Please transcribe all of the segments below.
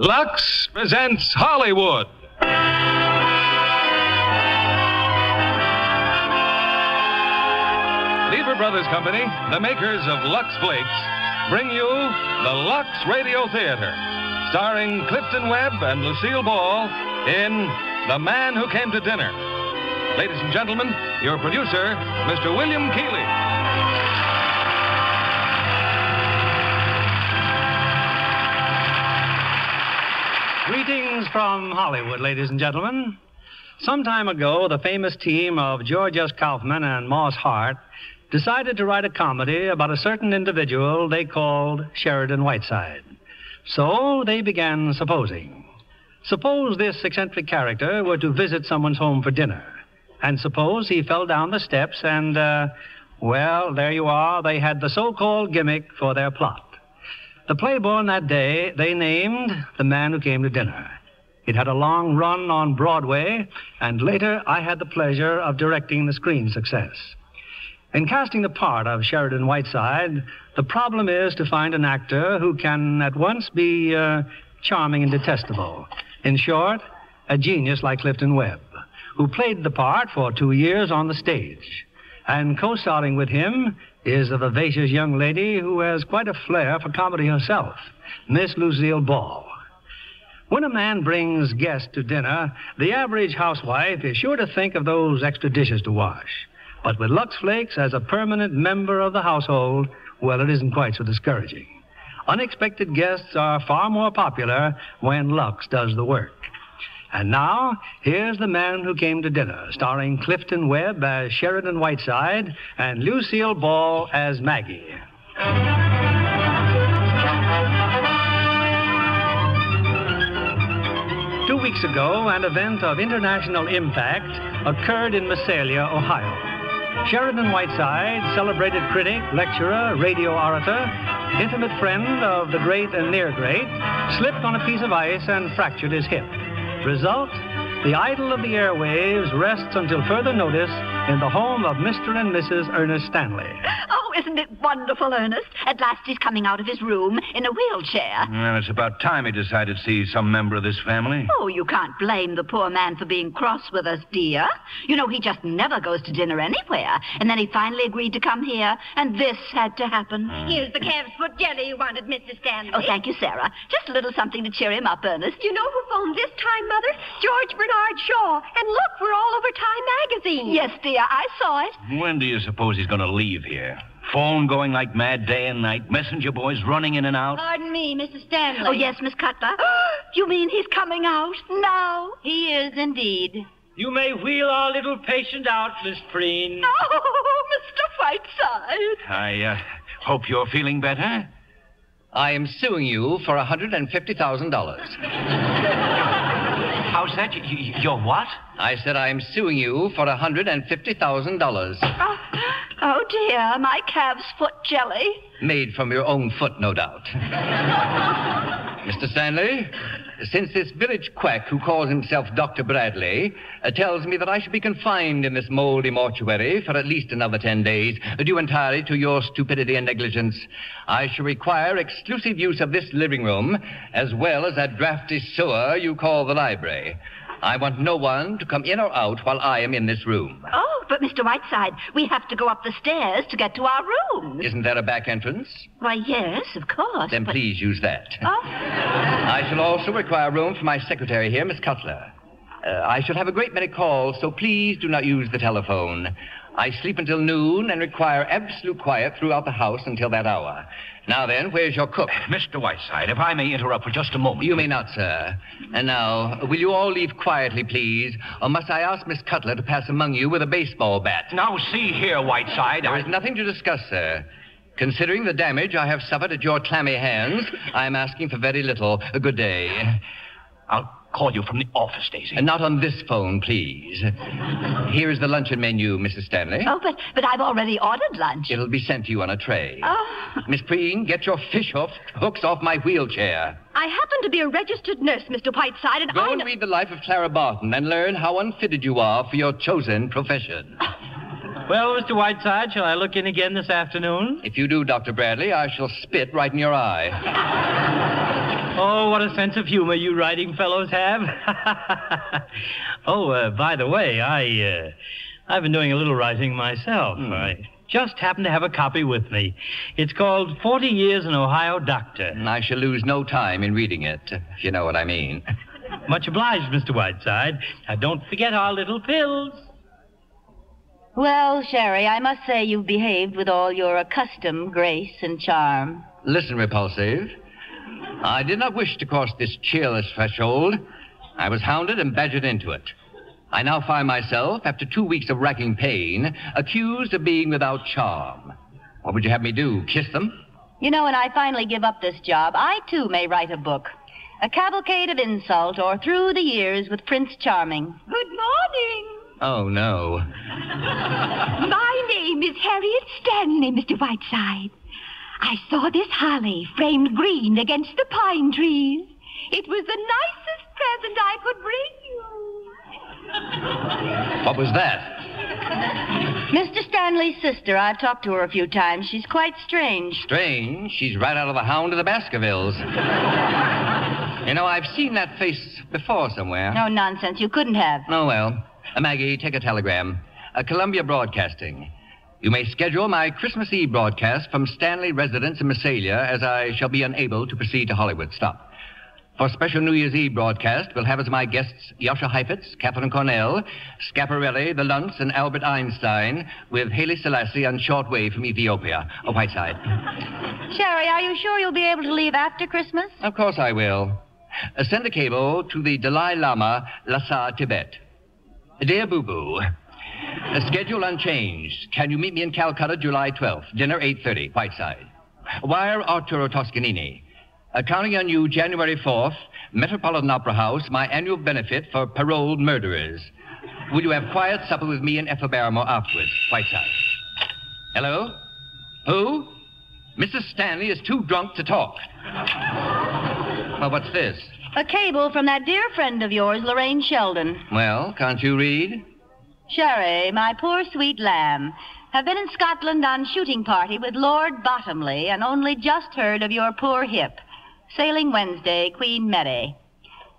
Lux presents Hollywood. Lever Brothers Company, the makers of Lux Flakes, bring you the Lux Radio Theater, starring Clifton Webb and Lucille Ball in The Man Who Came to Dinner. Ladies and gentlemen, your producer, Mr. William Keighley. Greetings from Hollywood, ladies and gentlemen. Some time ago, the famous team of George S. Kaufman and Moss Hart decided to write a comedy about a certain individual they called Sheridan Whiteside. So they began supposing. Suppose this eccentric character were to visit someone's home for dinner. And suppose he fell down the steps and, uh, well, there you are. They had the so called gimmick for their plot. The play born that day they named The Man Who Came to Dinner. It had a long run on Broadway, and later I had the pleasure of directing the screen success. In casting the part of Sheridan Whiteside, the problem is to find an actor who can at once be uh, charming and detestable. In short, a genius like Clifton Webb, who played the part for two years on the stage. And co starring with him is a vivacious young lady who has quite a flair for comedy herself, Miss Lucille Ball. When a man brings guests to dinner, the average housewife is sure to think of those extra dishes to wash. But with Lux Flakes as a permanent member of the household, well, it isn't quite so discouraging. Unexpected guests are far more popular when Lux does the work. And now, here's the man who came to dinner, starring Clifton Webb as Sheridan Whiteside and Lucille Ball as Maggie. Two weeks ago, an event of international impact occurred in Mesalia, Ohio. Sheridan Whiteside, celebrated critic, lecturer, radio orator, intimate friend of the great and near great, slipped on a piece of ice and fractured his hip. Result? The idol of the airwaves rests until further notice in the home of Mr. and Mrs. Ernest Stanley. Oh, isn't it wonderful, Ernest? At last he's coming out of his room in a wheelchair. Well, it's about time he decided to see some member of this family. Oh, you can't blame the poor man for being cross with us, dear. You know, he just never goes to dinner anywhere. And then he finally agreed to come here, and this had to happen. Uh. Here's the calf's foot jelly you wanted, Mr. Stanley. Oh, thank you, Sarah. Just a little something to cheer him up, Ernest. You know who phoned this time, Mother? George Bernard Shaw. And look, we're all over Time magazine. Yes, dear, I saw it. When do you suppose he's going to leave here? Phone going like mad day and night, messenger boys running in and out. Pardon me, Mrs. Stanley. Oh, yes, Miss Cutler. you mean he's coming out now? He is indeed. You may wheel our little patient out, Miss Preen. Oh, Mr. Whiteside. I uh, hope you're feeling better. I am suing you for $150,000. How's that? Y- y- you're what? I said I am suing you for a $150,000. Oh, oh, dear, my calf's foot jelly. Made from your own foot, no doubt. Mr. Stanley, since this village quack who calls himself Dr. Bradley uh, tells me that I should be confined in this moldy mortuary for at least another ten days, due entirely to your stupidity and negligence, I shall require exclusive use of this living room as well as that drafty sewer you call the library. I want no one to come in or out while I am in this room. Oh, but Mr. Whiteside, we have to go up the stairs to get to our room. Isn't there a back entrance? Why, yes, of course. Then but- please use that. Oh, I shall also require room for my secretary here, Miss Cutler. Uh, I shall have a great many calls, so please do not use the telephone. I sleep until noon and require absolute quiet throughout the house until that hour. Now then, where's your cook? Mr. Whiteside, if I may interrupt for just a moment. You may not, sir. And now, will you all leave quietly, please? Or must I ask Miss Cutler to pass among you with a baseball bat? Now, see here, Whiteside. There I... is nothing to discuss, sir. Considering the damage I have suffered at your clammy hands, I am asking for very little. A good day. I'll call you from the office, Daisy. And not on this phone, please. Here is the luncheon menu, Mrs. Stanley. oh, but, but I've already ordered lunch. It'll be sent to you on a tray. Oh. Miss Preen, get your fish hook, hooks off my wheelchair. I happen to be a registered nurse, Mr. Whiteside, and Go I and know... read the life of Clara Barton and learn how unfitted you are for your chosen profession. Oh, Well, Mr. Whiteside, shall I look in again this afternoon? If you do, Dr. Bradley, I shall spit right in your eye. Oh, what a sense of humor you writing fellows have. oh, uh, by the way, I, uh, I've been doing a little writing myself. I just happen to have a copy with me. It's called 40 Years an Ohio Doctor. And I shall lose no time in reading it, if you know what I mean. Much obliged, Mr. Whiteside. Now, don't forget our little pills. Well, Sherry, I must say you've behaved with all your accustomed grace and charm. Listen, Repulsive. I did not wish to cross this cheerless threshold. I was hounded and badgered into it. I now find myself, after two weeks of racking pain, accused of being without charm. What would you have me do? Kiss them? You know, when I finally give up this job, I too may write a book. A cavalcade of insult or through the years with Prince Charming. Good morning. Oh, no. My name is Harriet Stanley, Mr. Whiteside. I saw this holly framed green against the pine trees. It was the nicest present I could bring you. What was that? Mr. Stanley's sister, I've talked to her a few times. She's quite strange. Strange. She's right out of the Hound of the Baskervilles. you know, I've seen that face before somewhere. No nonsense. You couldn't have. Oh, well. Uh, Maggie, take a telegram. Uh, Columbia Broadcasting. You may schedule my Christmas Eve broadcast from Stanley residence in Mesalia, as I shall be unable to proceed to Hollywood. Stop. For special New Year's Eve broadcast, we'll have as my guests Jascha Heifetz, Katharine Cornell, Schiaparelli, the Lunts, and Albert Einstein, with Haile Selassie on short shortwave from Ethiopia. Oh, Whiteside. Sherry, are you sure you'll be able to leave after Christmas? Of course I will. Uh, send a cable to the Dalai Lama, Lhasa, Tibet. Dear Boo Boo, schedule unchanged. Can you meet me in Calcutta July 12th? Dinner 8.30, Whiteside. Wire Arturo Toscanini. Uh, counting on you January 4th, Metropolitan Opera House, my annual benefit for paroled murderers. Will you have quiet supper with me and Ethel Barrymore afterwards? Whiteside. Hello? Who? Mrs. Stanley is too drunk to talk. Well, what's this? A cable from that dear friend of yours, Lorraine Sheldon. Well, can't you read? Sherry, my poor sweet lamb, have been in Scotland on shooting party with Lord Bottomley and only just heard of your poor hip. Sailing Wednesday, Queen Mary.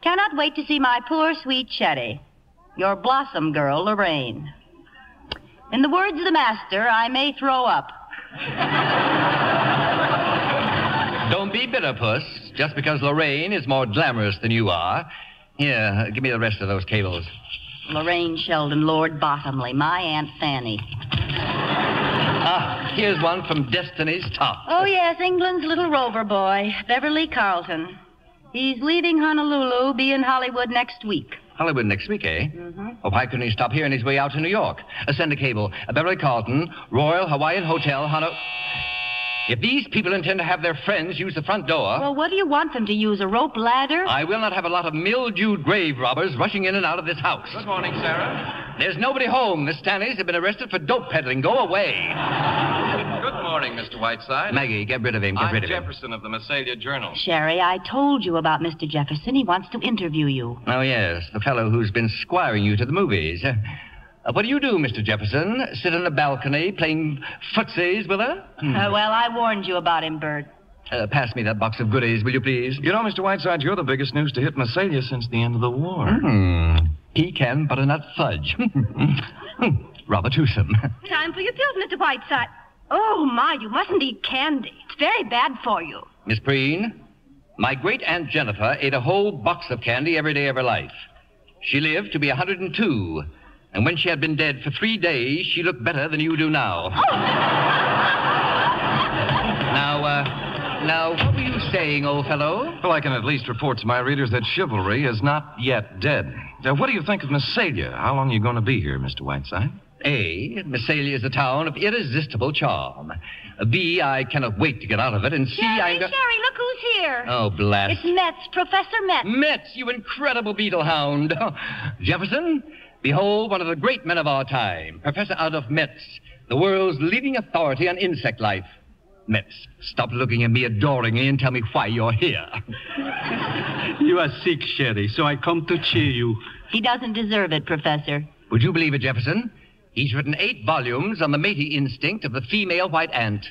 Cannot wait to see my poor sweet Sherry. Your blossom girl, Lorraine. In the words of the master, I may throw up. Don't be bitter, Puss. Just because Lorraine is more glamorous than you are. Here, give me the rest of those cables. Lorraine Sheldon, Lord Bottomley, my Aunt Fanny. Ah, here's one from Destiny's Tot. Oh, yes, England's little rover boy, Beverly Carlton. He's leaving Honolulu, be in Hollywood next week. Hollywood next week, eh? Well, why couldn't he stop here on his way out to New York? Uh, send a cable. Uh, Beverly Carlton, Royal Hawaiian Hotel, Honolulu. If these people intend to have their friends use the front door, Well, what do you want them to use? A rope ladder? I will not have a lot of mildewed grave robbers rushing in and out of this house. Good morning, Sarah. There's nobody home. The Stanleys have been arrested for dope peddling. Go away. Good morning, Mr. Whiteside. Maggie, get rid of him. Get I'm rid of him. Jefferson of the Mesalia Journal. Sherry, I told you about Mr. Jefferson. He wants to interview you. Oh, yes, the fellow who's been squiring you to the movies. Uh, what do you do, Mr. Jefferson? Sit on the balcony playing footsies with her? Uh, well, I warned you about him, Bert. Uh, pass me that box of goodies, will you please? You know, Mr. Whiteside, you're the biggest news to hit Mesalia since the end of the war. Hmm. Pecan butternut fudge. Rather toothsome. Time for your pills, Mr. Whiteside. Oh, my, you mustn't eat candy. It's very bad for you. Miss Preen, my great Aunt Jennifer ate a whole box of candy every day of her life. She lived to be a 102, and when she had been dead for three days, she looked better than you do now. now, uh, now, what were you saying, old fellow? Well, I can at least report to my readers that chivalry is not yet dead. Now, what do you think of Mesalia? How long are you going to be here, Mr. Whiteside? Eh, a, Mesalia is a town of irresistible charm. Uh, B, I cannot wait to get out of it. And C, Sherry, I'm go- Sherry, look who's here. Oh, blast. It's Metz, Professor Metz. Metz, you incredible beetle hound. Jefferson, behold one of the great men of our time, Professor Adolf Metz, the world's leading authority on insect life. Metz, stop looking at me adoringly and tell me why you're here. You are sick, Sherry, so I come to cheer you. He doesn't deserve it, Professor. Would you believe it, Jefferson? He's written eight volumes on the matey instinct of the female white ant.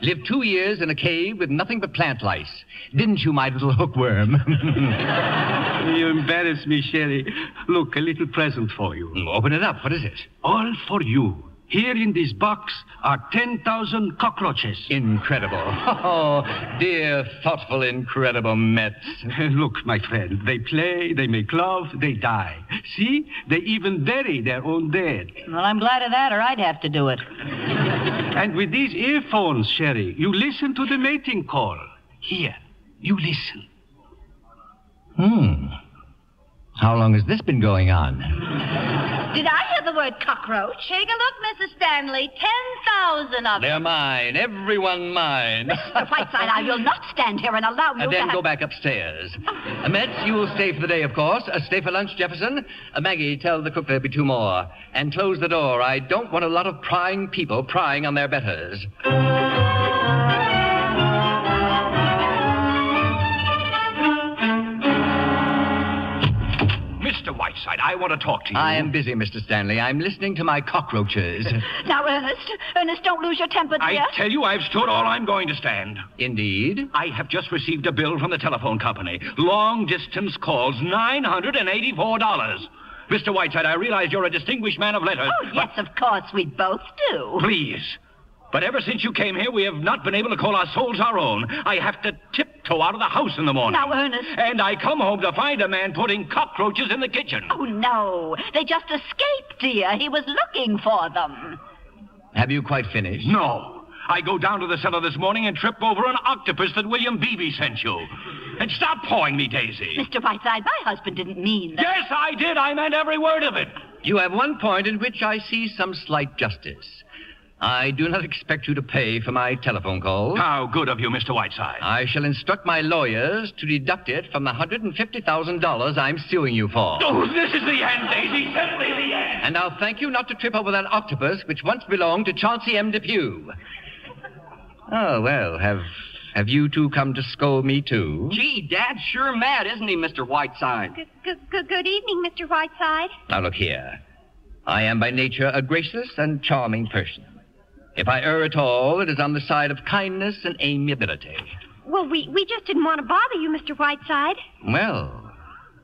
Lived two years in a cave with nothing but plant lice. Didn't you, my little hookworm? You embarrass me, Sherry. Look, a little present for you. Open it up. What is it? All for you. Here in this box are 10,000 cockroaches. Incredible. Oh, dear, thoughtful, incredible Metz. Look, my friend, they play, they make love, they die. See? They even bury their own dead. Well, I'm glad of that, or I'd have to do it. And with these earphones, Sherry, you listen to the mating call. Here, you listen. Hmm. How long has this been going on? Did I hear the word cockroach? Take a look, Mrs. Stanley. Ten thousand of them. They're mine, everyone mine. Mr. Whiteside, I will not stand here and allow you And to then have... go back upstairs. Uh, Metz, you will stay for the day, of course. Uh, stay for lunch, Jefferson. Uh, Maggie, tell the cook there'll be two more. And close the door. I don't want a lot of prying people prying on their betters. Mr. Whiteside, I want to talk to you. I am busy, Mr. Stanley. I'm listening to my cockroaches. Now, Ernest, Ernest, don't lose your temper, dear. I tell you, I've stood all I'm going to stand. Indeed. I have just received a bill from the telephone company. Long distance calls, $984. Mr. Whiteside, I realize you're a distinguished man of letters. Oh, yes, of course, we both do. Please. But ever since you came here, we have not been able to call our souls our own. I have to tiptoe out of the house in the morning. Now, Ernest. And I come home to find a man putting cockroaches in the kitchen. Oh, no. They just escaped, dear. He was looking for them. Have you quite finished? No. I go down to the cellar this morning and trip over an octopus that William Beebe sent you. And stop pawing me, Daisy. Mr. Whiteside, my husband didn't mean that. Yes, I did. I meant every word of it. You have one point in which I see some slight justice. I do not expect you to pay for my telephone call. How good of you, Mr. Whiteside. I shall instruct my lawyers to deduct it from the $150,000 I'm suing you for. Oh, this is the end, Daisy. Simply the end. And now thank you not to trip over that octopus which once belonged to Chauncey M. Depew. Oh, well, have have you two come to scold me too? Gee, Dad's sure mad, isn't he, Mr. Whiteside? Good, good, good, good evening, Mr. Whiteside. Now look here. I am by nature a gracious and charming person. If I err at all, it is on the side of kindness and amiability. Well, we, we just didn't want to bother you, Mr. Whiteside. Well,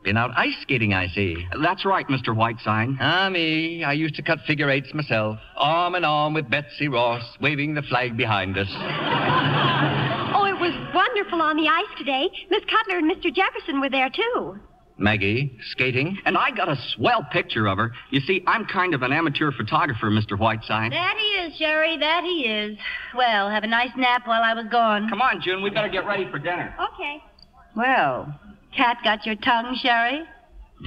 been out ice skating, I see. That's right, Mr. Whiteside. Ah, me. I used to cut figure eights myself, arm in arm with Betsy Ross, waving the flag behind us. Oh, it was wonderful on the ice today. Miss Cutler and Mr. Jefferson were there, too. Maggie, skating? And I got a swell picture of her. You see, I'm kind of an amateur photographer, Mr. Whiteside. That he is, Sherry. That he is. Well, have a nice nap while I was gone. Come on, June. We better get ready for dinner. Okay. Well, cat got your tongue, Sherry?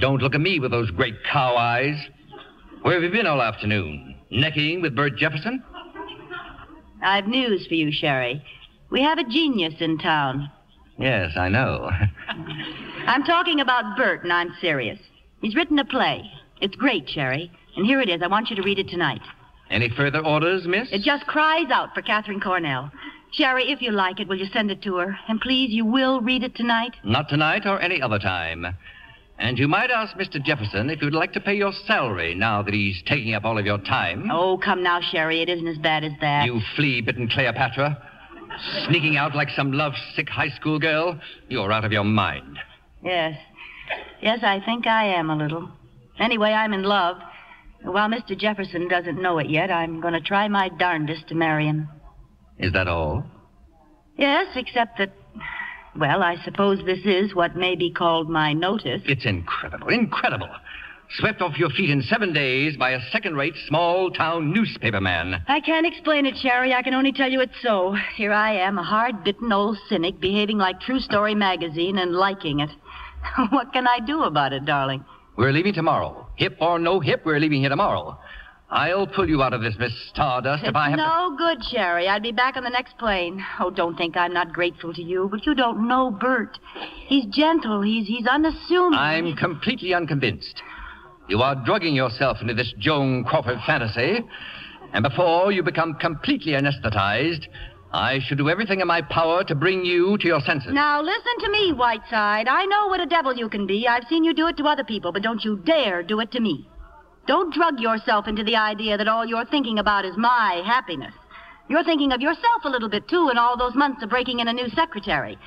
Don't look at me with those great cow eyes. Where have you been all afternoon? Necking with Bert Jefferson? I've news for you, Sherry. We have a genius in town. Yes, I know. I'm talking about Bert, and I'm serious. He's written a play. It's great, Sherry. And here it is. I want you to read it tonight. Any further orders, miss? It just cries out for Katharine Cornell. Sherry, if you like it, will you send it to her? And please, you will read it tonight? Not tonight or any other time. And you might ask Mr. Jefferson if you'd like to pay your salary now that he's taking up all of your time. Oh, come now, Sherry. It isn't as bad as that. You flea bitten Cleopatra. Sneaking out like some love-sick high school girl. You're out of your mind. Yes. Yes, I think I am a little. Anyway, I'm in love. While Mr. Jefferson doesn't know it yet, I'm going to try my darndest to marry him. Is that all? Yes, except that, well, I suppose this is what may be called my notice. It's incredible, incredible. Swept off your feet in seven days by a second-rate small-town newspaper man. I can't explain it, Sherry. I can only tell you it's so. Here I am, a hard-bitten old cynic, behaving like True Story magazine and liking it. what can I do about it, darling? We're leaving tomorrow. Hip or no hip, we're leaving here tomorrow. I'll pull you out of this, Miss Stardust, if It's I have to... no good, Sherry. I'd be back on the next plane. Oh, don't think I'm not grateful to you, but you don't know Bert. He's gentle. He's he's unassuming. I'm completely unconvinced. You are drugging yourself into this Joan Crawford fantasy, and before you become completely anesthetized, I should do everything in my power to bring you to your senses. Now listen to me, Whiteside. I know what a devil you can be. I've seen you do it to other people, but don't you dare do it to me. Don't drug yourself into the idea that all you're thinking about is my happiness. You're thinking of yourself a little bit, too, in all those months of breaking in a new secretary.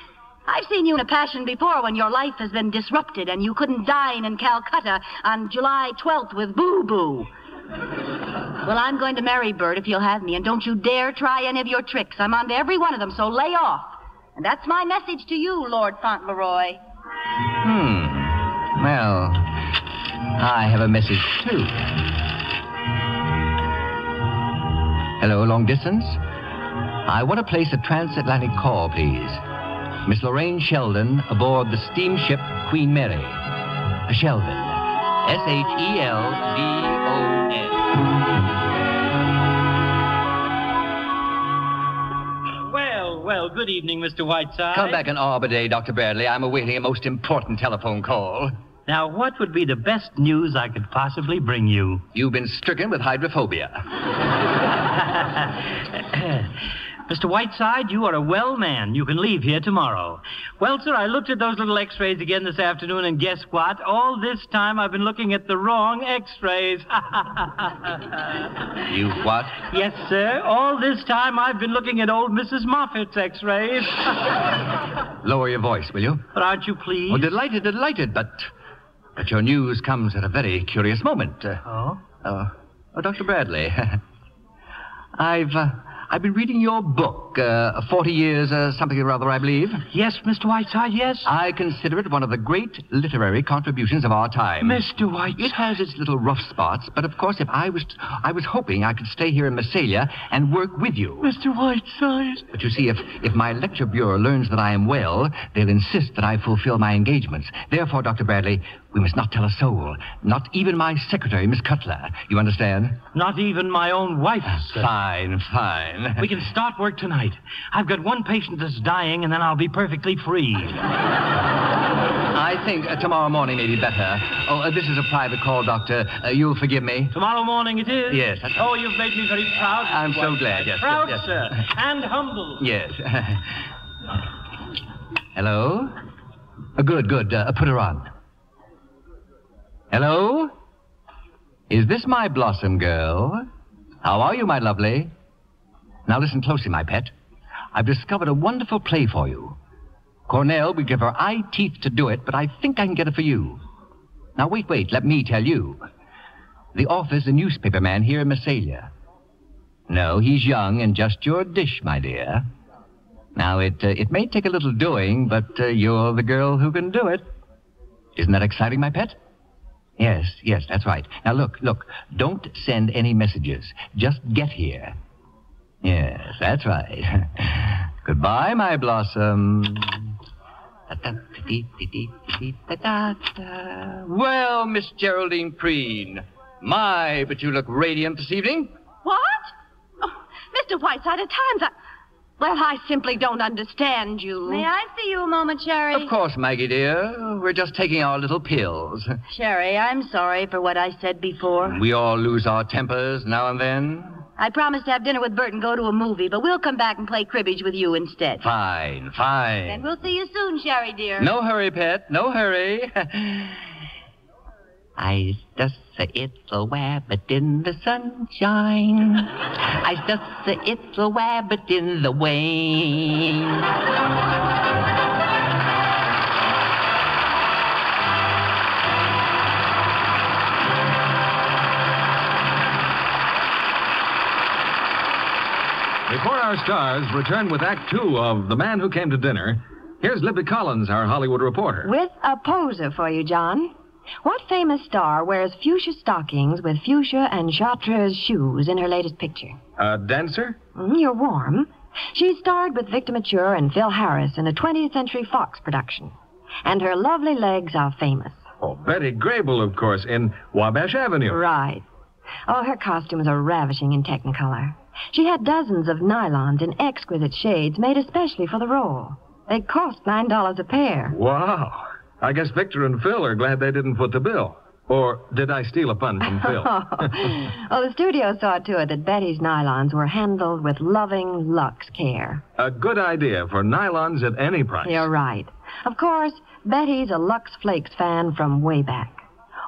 I've seen you in a passion before when your life has been disrupted and you couldn't dine in Calcutta on July 12th with Boo Boo. Well, I'm going to marry Bert if you'll have me, and don't you dare try any of your tricks. I'm on to every one of them, so lay off. And that's my message to you, Lord Fauntleroy. Hmm. Well, I have a message, too. Hello, long distance? I want to place a transatlantic call, please. Miss Lorraine Sheldon aboard the steamship Queen Mary. Sheldon. S H E L D Well, good evening, Mr. Whiteside. Come back in Arbor Day, Dr. Bradley. I'm awaiting a most important telephone call. Now, what would be the best news I could possibly bring you? You've been stricken with hydrophobia. Mr. Whiteside, you are a well man. You can leave here tomorrow. Well, sir, I looked at those little x-rays again this afternoon, and guess what? All this time I've been looking at the wrong x-rays. you what? Yes, sir. All this time I've been looking at old Mrs. Moffat's x-rays. Lower your voice, will you? But aren't you pleased? Oh, delighted, delighted, but... But your news comes at a very curious moment. Uh, oh? Uh, oh, Dr. Bradley. I've... Uh, I've been reading your book, uh, 40 Years, uh, something or other, I believe. Yes, Mr. Whiteside, yes. I consider it one of the great literary contributions of our time. Mr. Whiteside. It has its little rough spots, but of course, if I was, I was hoping I could stay here in Mesalia and work with you. Mr. Whiteside. But you see, if, if my lecture bureau learns that I am well, they'll insist that I fulfill my engagements. Therefore, Dr. Bradley, we must not tell a soul. Not even my secretary, Miss Cutler. You understand? Not even my own wife, sir. Fine, fine. We can start work tonight. I've got one patient that's dying, and then I'll be perfectly free. I think uh, tomorrow morning may be better. Oh, uh, this is a private call, Doctor. Uh, you'll forgive me. Tomorrow morning it is? Yes. Oh, you've made me very proud. I'm so glad, yes. Proud, yes, yes. sir. And humble. Yes. Hello? Uh, good, good. Uh, put her on. Hello? Is this my blossom girl? How are you, my lovely? Now listen closely, my pet. I've discovered a wonderful play for you. Cornell would give her eye teeth to do it, but I think I can get it for you. Now wait, wait, let me tell you. The author's a newspaper man here in Mesalia. No, he's young and just your dish, my dear. Now, it, uh, it may take a little doing, but uh, you're the girl who can do it. Isn't that exciting, my pet? Yes, yes, that's right. Now, look, look, don't send any messages. Just get here. Yes, that's right. Goodbye, my blossom. Well, Miss Geraldine Preen, my, but you look radiant this evening. What? Oh, Mr. Whiteside, at times I. Well, I simply don't understand you. May I see you a moment, Sherry? Of course, Maggie, dear. We're just taking our little pills. Sherry, I'm sorry for what I said before. We all lose our tempers now and then. I promised to have dinner with Bert and go to a movie, but we'll come back and play cribbage with you instead. Fine, fine. And we'll see you soon, Sherry, dear. No hurry, pet. No hurry. I just a little wabbit in the sunshine. I just say it's a little wabbit in the rain. Before our stars return with Act Two of The Man Who Came to Dinner, here's Libby Collins, our Hollywood reporter. With a poser for you, John. What famous star wears fuchsia stockings with fuchsia and chartreuse shoes in her latest picture? A dancer? Mm, you're warm. She starred with Victor Mature and Phil Harris in a 20th Century Fox production. And her lovely legs are famous. Oh, Betty Grable, of course, in Wabash Avenue. Right. Oh, her costumes are ravishing in Technicolor. She had dozens of nylons in exquisite shades made especially for the role. They cost $9 a pair. Wow. I guess Victor and Phil are glad they didn't foot the bill. Or did I steal a pun from Phil? oh, the studio saw to it that Betty's nylons were handled with loving Lux care. a good idea for nylons at any price. You're right. Of course, Betty's a Lux Flakes fan from way back.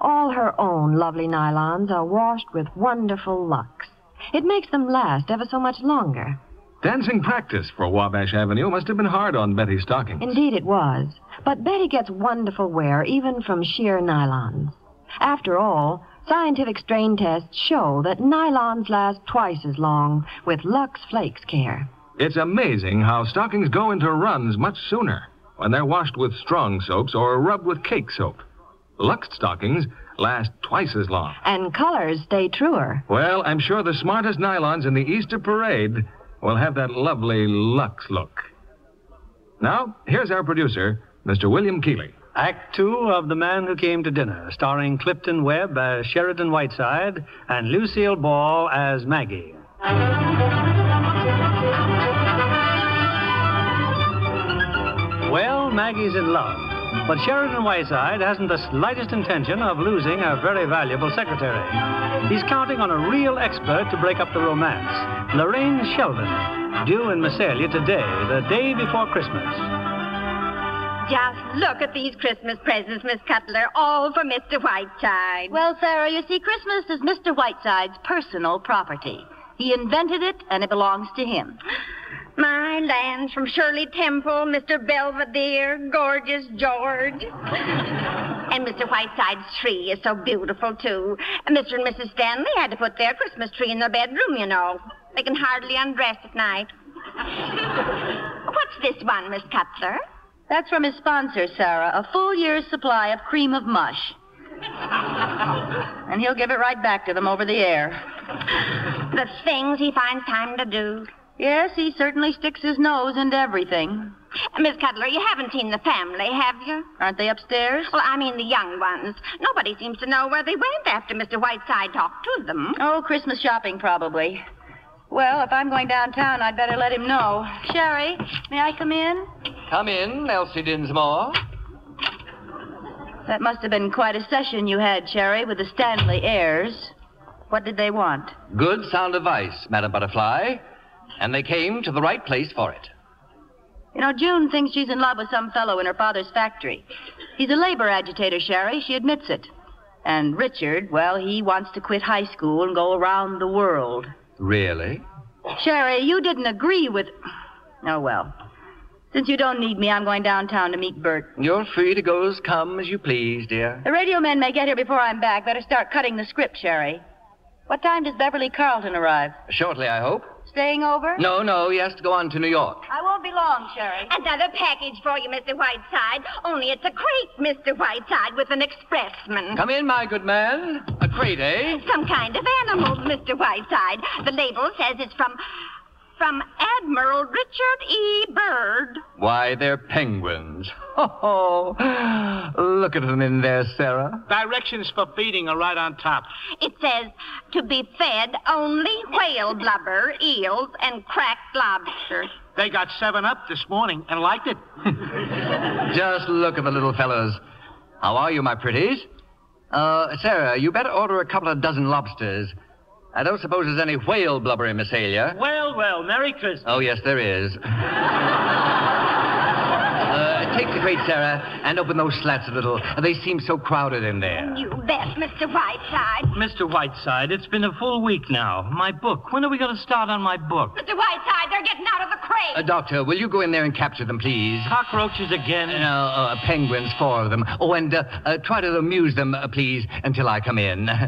All her own lovely nylons are washed with wonderful Lux. It makes them last ever so much longer. Dancing practice for Wabash Avenue must have been hard on Betty's stockings. Indeed, it was. But Betty gets wonderful wear, even from sheer nylons. After all, scientific strain tests show that nylons last twice as long with Lux Flakes Care. It's amazing how stockings go into runs much sooner when they're washed with strong soaps or rubbed with cake soap. Lux stockings last twice as long. And colors stay truer. Well, I'm sure the smartest nylons in the Easter parade will have that lovely Lux look. Now, here's our producer, Mr. William Keighley. Act two of The Man Who Came to Dinner, starring Clifton Webb as Sheridan Whiteside and Lucille Ball as Maggie. Well, Maggie's in love, but Sheridan Whiteside hasn't the slightest intention of losing a very valuable secretary. He's counting on a real expert to break up the romance, Lorraine Sheldon, due in Mesalia today, the day before Christmas. Just look at these Christmas presents, Miss Cutler, all for Mr. Whiteside. Well, Sarah, you see, Christmas is Mr. Whiteside's personal property. He invented it, and it belongs to him. My lands from Shirley Temple, Mr. Belvedere, gorgeous George. and Mr. Whiteside's tree is so beautiful, too. And Mr. and Mrs. Stanley had to put their Christmas tree in their bedroom, you know. They can hardly undress at night. What's this one, Miss Cutler? That's from his sponsor, Sarah, a full year's supply of cream of mush. and he'll give it right back to them over the air. The things he finds time to do. Yes, he certainly sticks his nose into everything. Uh, Miss Cutler, you haven't seen the family, have you? Aren't they upstairs? Well, I mean the young ones. Nobody seems to know where they went after Mr. Whiteside talked to them. Oh, Christmas shopping, probably. Well, if I'm going downtown, I'd better let him know. Sherry, may I come in? Come in, Elsie Dinsmore. That must have been quite a session you had, Sherry, with the Stanley heirs. What did they want? Good sound advice, Madam Butterfly. And they came to the right place for it. You know, June thinks she's in love with some fellow in her father's factory. He's a labor agitator, Sherry. She admits it. And Richard, well, he wants to quit high school and go around the world. Really? Sherry, you didn't agree with. Oh, well. Since you don't need me, I'm going downtown to meet Bert. You're free to go as come as you please, dear. The radio men may get here before I'm back. Better start cutting the script, Sherry. What time does Beverly Carlton arrive? Shortly, I hope. Staying over? No, no, he has to go on to New York. I won't be long, Sherry. Another package for you, Mr. Whiteside. Only it's a crate, Mr. Whiteside, with an expressman. Come in, my good man. A crate, eh? Some kind of animal, Mr. Whiteside. The label says it's from. From Admiral Richard E. Byrd. Why, they're penguins. Oh, look at them in there, Sarah. Directions for feeding are right on top. It says to be fed only whale blubber, eels, and cracked lobster. They got seven up this morning and liked it. Just look at the little fellows. How are you, my pretties? Uh, Sarah, you better order a couple of dozen lobsters. I don't suppose there's any whale blubber in Mesalia. Well, well, Merry Christmas. Oh, yes, there is. uh, take the crate, Sarah, and open those slats a little. They seem so crowded in there. You bet, Mr. Whiteside. Mr. Whiteside, it's been a full week now. My book. When are we going to start on my book? Mr. Whiteside, they're getting out of the crate. Uh, doctor, will you go in there and capture them, please? Cockroaches again? No, uh, penguins, four of them. Oh, and uh, uh, try to amuse them, uh, please, until I come in.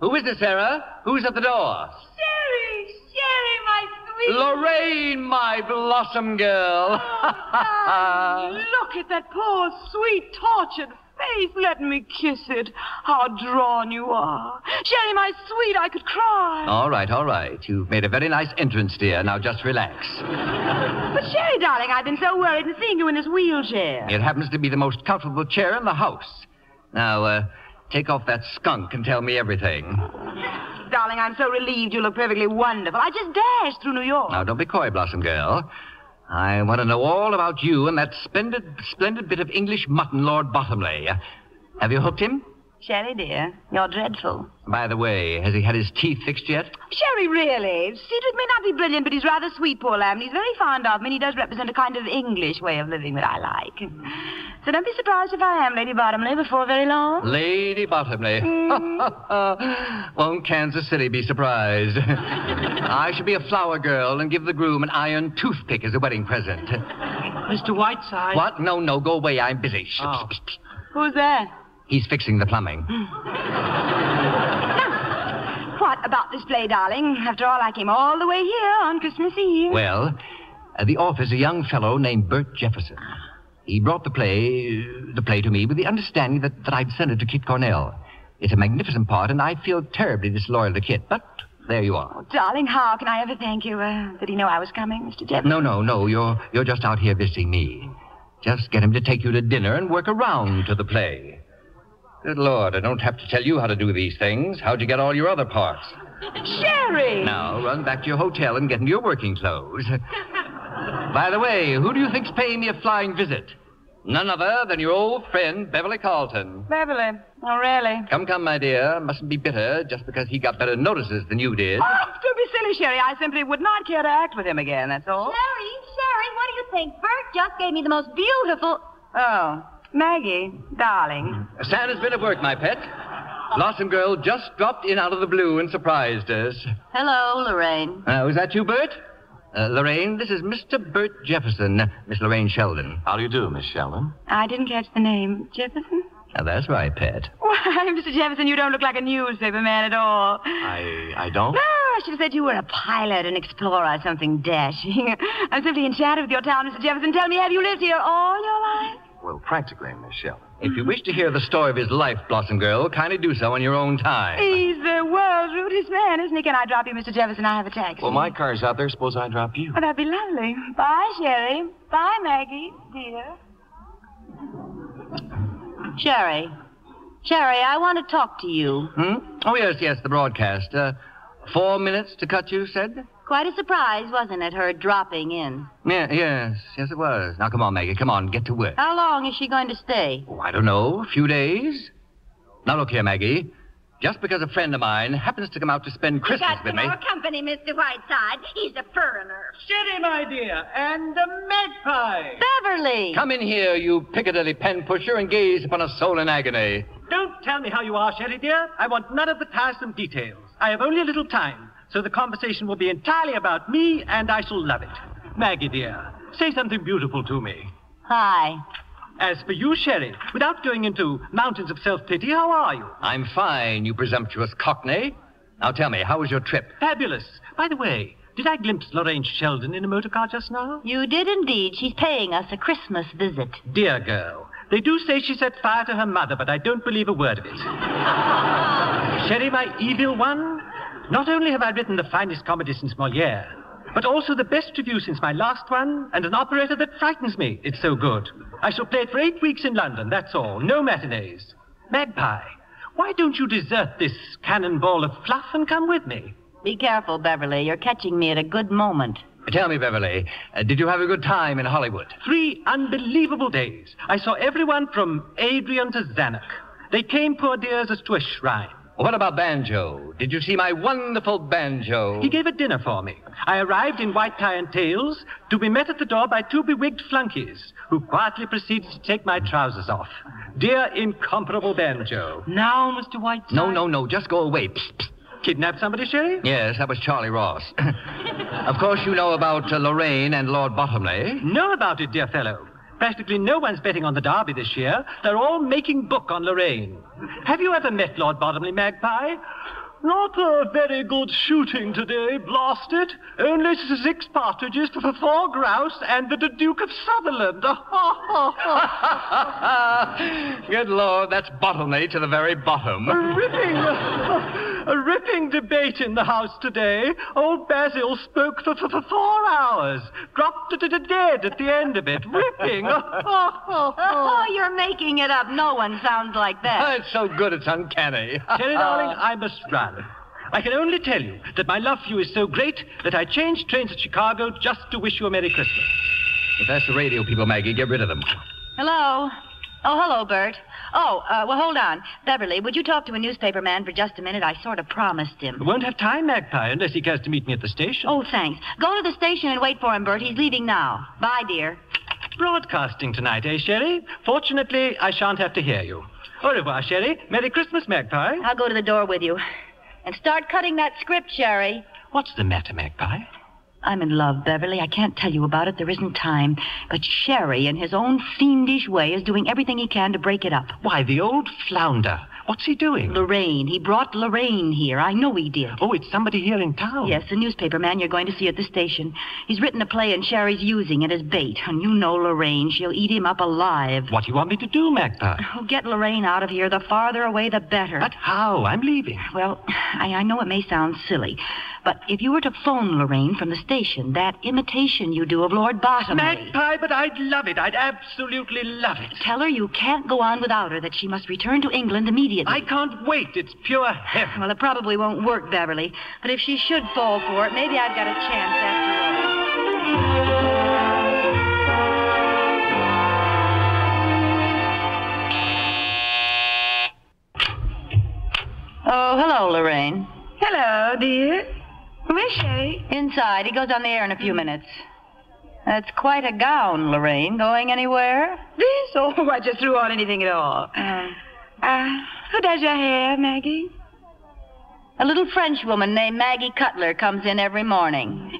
Who is it, Sarah? Who's at the door? Sherry, Sherry, my sweet. Lorraine, my blossom girl. Look at that poor, sweet, tortured face. Let me kiss it. How drawn you are. Sherry, my sweet, I could cry. all right, all right. You've made a very nice entrance, dear. Now just relax. But, Sherry, darling, I've been so worried in seeing you in this wheelchair. It happens to be the most comfortable chair in the house. Now, uh, take off that skunk and tell me everything. Darling, I'm so relieved you look perfectly wonderful. I just dashed through New York. Now, don't be coy, Blossom Girl. I want to know all about you and that splendid, splendid bit of English mutton Lord Bottomley. Have you hooked him? Sherry, dear, you're dreadful. By the way, has he had his teeth fixed yet? Sherry, really. Cedric may not be brilliant, but he's rather sweet, poor lamb. and He's very fond of me, and he does represent a kind of English way of living that I like. So don't be surprised if I am Lady Bottomley before very long. Lady Bottomley. Hmm. Won't Kansas City be surprised? I should be a flower girl and give the groom an iron toothpick as a wedding present. Mr. Whiteside. What? No, no, go away. I'm busy. Shh, Oh. Who's that? He's fixing the plumbing. What about this play, darling? After all, I came all the way here on Christmas Eve. Well, at the office, a young fellow named Bert Jefferson. He brought the play, the play to me with the understanding that, that I'd send it to Kit Cornell. It's a magnificent part, and I feel terribly disloyal to Kit, but there you are. Darling, how can I ever thank you? Uh, did he know I was coming, Mr. Jefferson? No, no, no, you're, you're just out here visiting me. Just get him to take you to dinner and work around to the play. Good Lord, I don't have to tell you how to do these things. How'd you get all your other parts? Sherry! Now, run back to your hotel and get into your working clothes. By the way, who do you think's paying me a flying visit? None other than your old friend, Beverly Carlton. Beverly. Oh, really? Come, come, my dear. Mustn't be bitter just because he got better notices than you did. Oh, don't be silly, Sherry. I simply would not care to act with him again, that's all. Sherry, Sherry, what do you think? Bert just gave me the most beautiful. Oh, Maggie, darling. Santa's been at work, my pet. Blossom Girl just dropped in out of the blue and surprised us. Hello, Lorraine. Uh, was that you, Bert? Uh, Lorraine, this is Mr. Bert Jefferson, Miss Lorraine Sheldon. How do you do, Miss Sheldon? I didn't catch the name. Jefferson? Now, that's right, pet. Why, Mr. Jefferson, you don't look like a newspaper man at all. I I don't. No, I should have said you were a pilot, an explorer, something dashing. I'm simply enchanted with your town, Mr. Jefferson. Tell me, have you lived here all your life? Well, practically, Miss Sheldon. If you wish to hear the story of his life, Blossom Girl, kindly do so in your own time. He's the world's rudest man, isn't he? Can I drop you, Mr. Jefferson? I have a taxi. Well, my car's out there. Suppose I drop you. Oh, that'd be lovely. Bye, Sherry. Bye, Maggie, dear. Sherry. Sherry, I want to talk to you. Hmm? Oh, yes, yes, the broadcast. Uh, four minutes to cut, you said? Quite a surprise, wasn't it, her dropping in? Yeah, yes, yes, it was. Now, come on, Maggie, come on, get to work. How long is she going to stay? Oh, I don't know, a few days. Now, look here, Maggie. Just because a friend of mine happens to come out to spend Christmas Got with some me. more company, Mr. Whiteside. He's a foreigner. Sherry, my dear, and a magpie. Beverly! Come in here, you Piccadilly pen pusher, and gaze upon a soul in agony. Don't tell me how you are, Sherry, dear. I want none of the tiresome details. I have only a little time, so the conversation will be entirely about me, and I shall love it. Maggie, dear, say something beautiful to me. Hi. As for you, Sherry, without going into mountains of self-pity, how are you? I'm fine, you presumptuous cockney. Now tell me, how was your trip? Fabulous. By the way, did I glimpse Lorraine Sheldon in a motor car just now? You did indeed. She's paying us a Christmas visit. Dear girl. They do say she set fire to her mother, but I don't believe a word of it. Sherry, my evil one, not only have I written the finest comedy since Moliere, but also the best review since my last one, and an operetta that frightens me. It's so good. I shall play it for eight weeks in London, that's all. No matinees. Magpie, why don't you desert this cannonball of fluff and come with me? Be careful, Beverly. You're catching me at a good moment. Tell me, Beverly, uh, did you have a good time in Hollywood? Three unbelievable days. I saw everyone from Adrian to Zanuck. They came, poor dears, as to a shrine. What about Banjo? Did you see my wonderful banjo? He gave a dinner for me. I arrived in white tie and tails to be met at the door by two bewigged flunkies who quietly proceeded to take my trousers off. Dear incomparable Banjo. Now, Mr. Whiteside. No, no, no, just go away. Psst, psst. Kidnap somebody, Sherry? Yes, that was Charlie Ross. of course, you know about uh, Lorraine and Lord Bottomley. Know about it, dear fellow. Practically no one's betting on the Derby this year. They're all making book on Lorraine. Have you ever met Lord Bottomley, Magpie? Not a very good shooting today, blast it. Only six partridges for four grouse and the Duke of Sutherland. Good Lord, that's Bottomley to the very bottom. A ripping, a ripping debate in the House today. Old Basil spoke for, for, for four hours, dropped it dead at the end of it. Ripping. Oh, you're making it up. No one sounds like that. it's so good, it's uncanny. Sherry, darling, I must run. I can only tell you that my love for you is so great that I changed trains at Chicago just to wish you a Merry Christmas. If that's the radio people, Maggie, get rid of them. Hello. Oh, hello, Bert. Oh, uh, well, hold on. Beverly, would you talk to a newspaper man for just a minute? I sort of promised him. Won't have time, Magpie, unless he cares to meet me at the station. Oh, thanks. Go to the station and wait for him, Bert. He's leaving now. Bye, dear. Broadcasting tonight, eh, Sherry? Fortunately, I shan't have to hear you. Au revoir, Sherry. Merry Christmas, Magpie. I'll go to the door with you. And start cutting that script, Sherry. What's the matter, Magpie? I'm in love, Beverly. I can't tell you about it. There isn't time. But Sherry, in his own fiendish way, is doing everything he can to break it up. Why, the old flounder. What's he doing? Lorraine. He brought Lorraine here. I know he did. Oh, it's somebody here in town. Yes, the newspaper man you're going to see at the station. He's written a play and Sherry's using it as bait. And you know Lorraine. She'll eat him up alive. What do you want me to do, Magpie? Oh, get Lorraine out of here. The farther away, the better. But how? I'm leaving. Well, I, I know it may sound silly, but if you were to phone Lorraine from the station, that imitation you do of Lord Bottomley. Magpie, but I'd love it. I'd absolutely love it. Tell her you can't go on without her, that she must return to England immediately. I can't wait. It's pure heaven. Well, it probably won't work, Beverly. But if she should fall for it, maybe I've got a chance after all. Oh, hello, Lorraine. Hello, dear. Where's Sherry? Inside. He goes on the air in a few minutes. That's quite a gown, Lorraine. Going anywhere? This? Oh, I just threw on anything at all. Uh, who does your hair, Maggie? A little French woman named Maggie Cutler comes in every morning.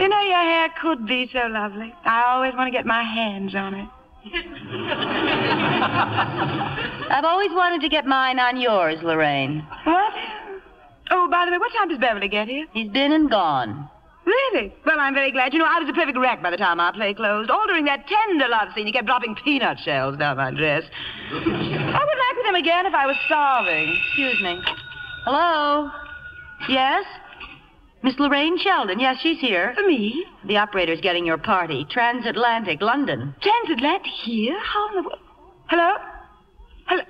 You know, your hair could be so lovely. I always want to get my hands on it. I've always wanted to get mine on yours, Lorraine. What? Oh, by the way, what time does Beverly get here? He's been and gone. Really? Well, I'm very glad. You know, I was a perfect wreck by the time our play closed. All during that tender love scene, he kept dropping peanut shells down my dress. I would like with him again if I was starving. Excuse me. Hello? Yes? Miss Lorraine Sheldon. Yes, she's here. For me? The operator's getting your party. Transatlantic, London. Transatlantic here? How in the world? Hello? Hello?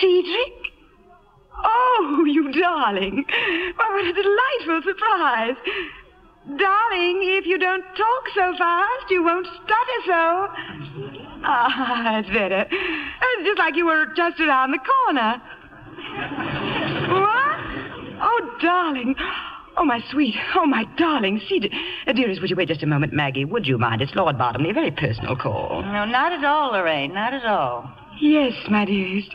Cedric? Oh, you darling. Well, what a delightful surprise. Darling, if you don't talk so fast, you won't stutter so. Ah, that's better. It's just like you were just around the corner. What? Oh, darling. Oh, my sweet. Oh, my darling. See, uh, dearest, would you wait just a moment, Maggie? Would you mind? It's Lord Bottomley, a very personal call. No, not at all, Lorraine. Not at all. Yes, my dearest.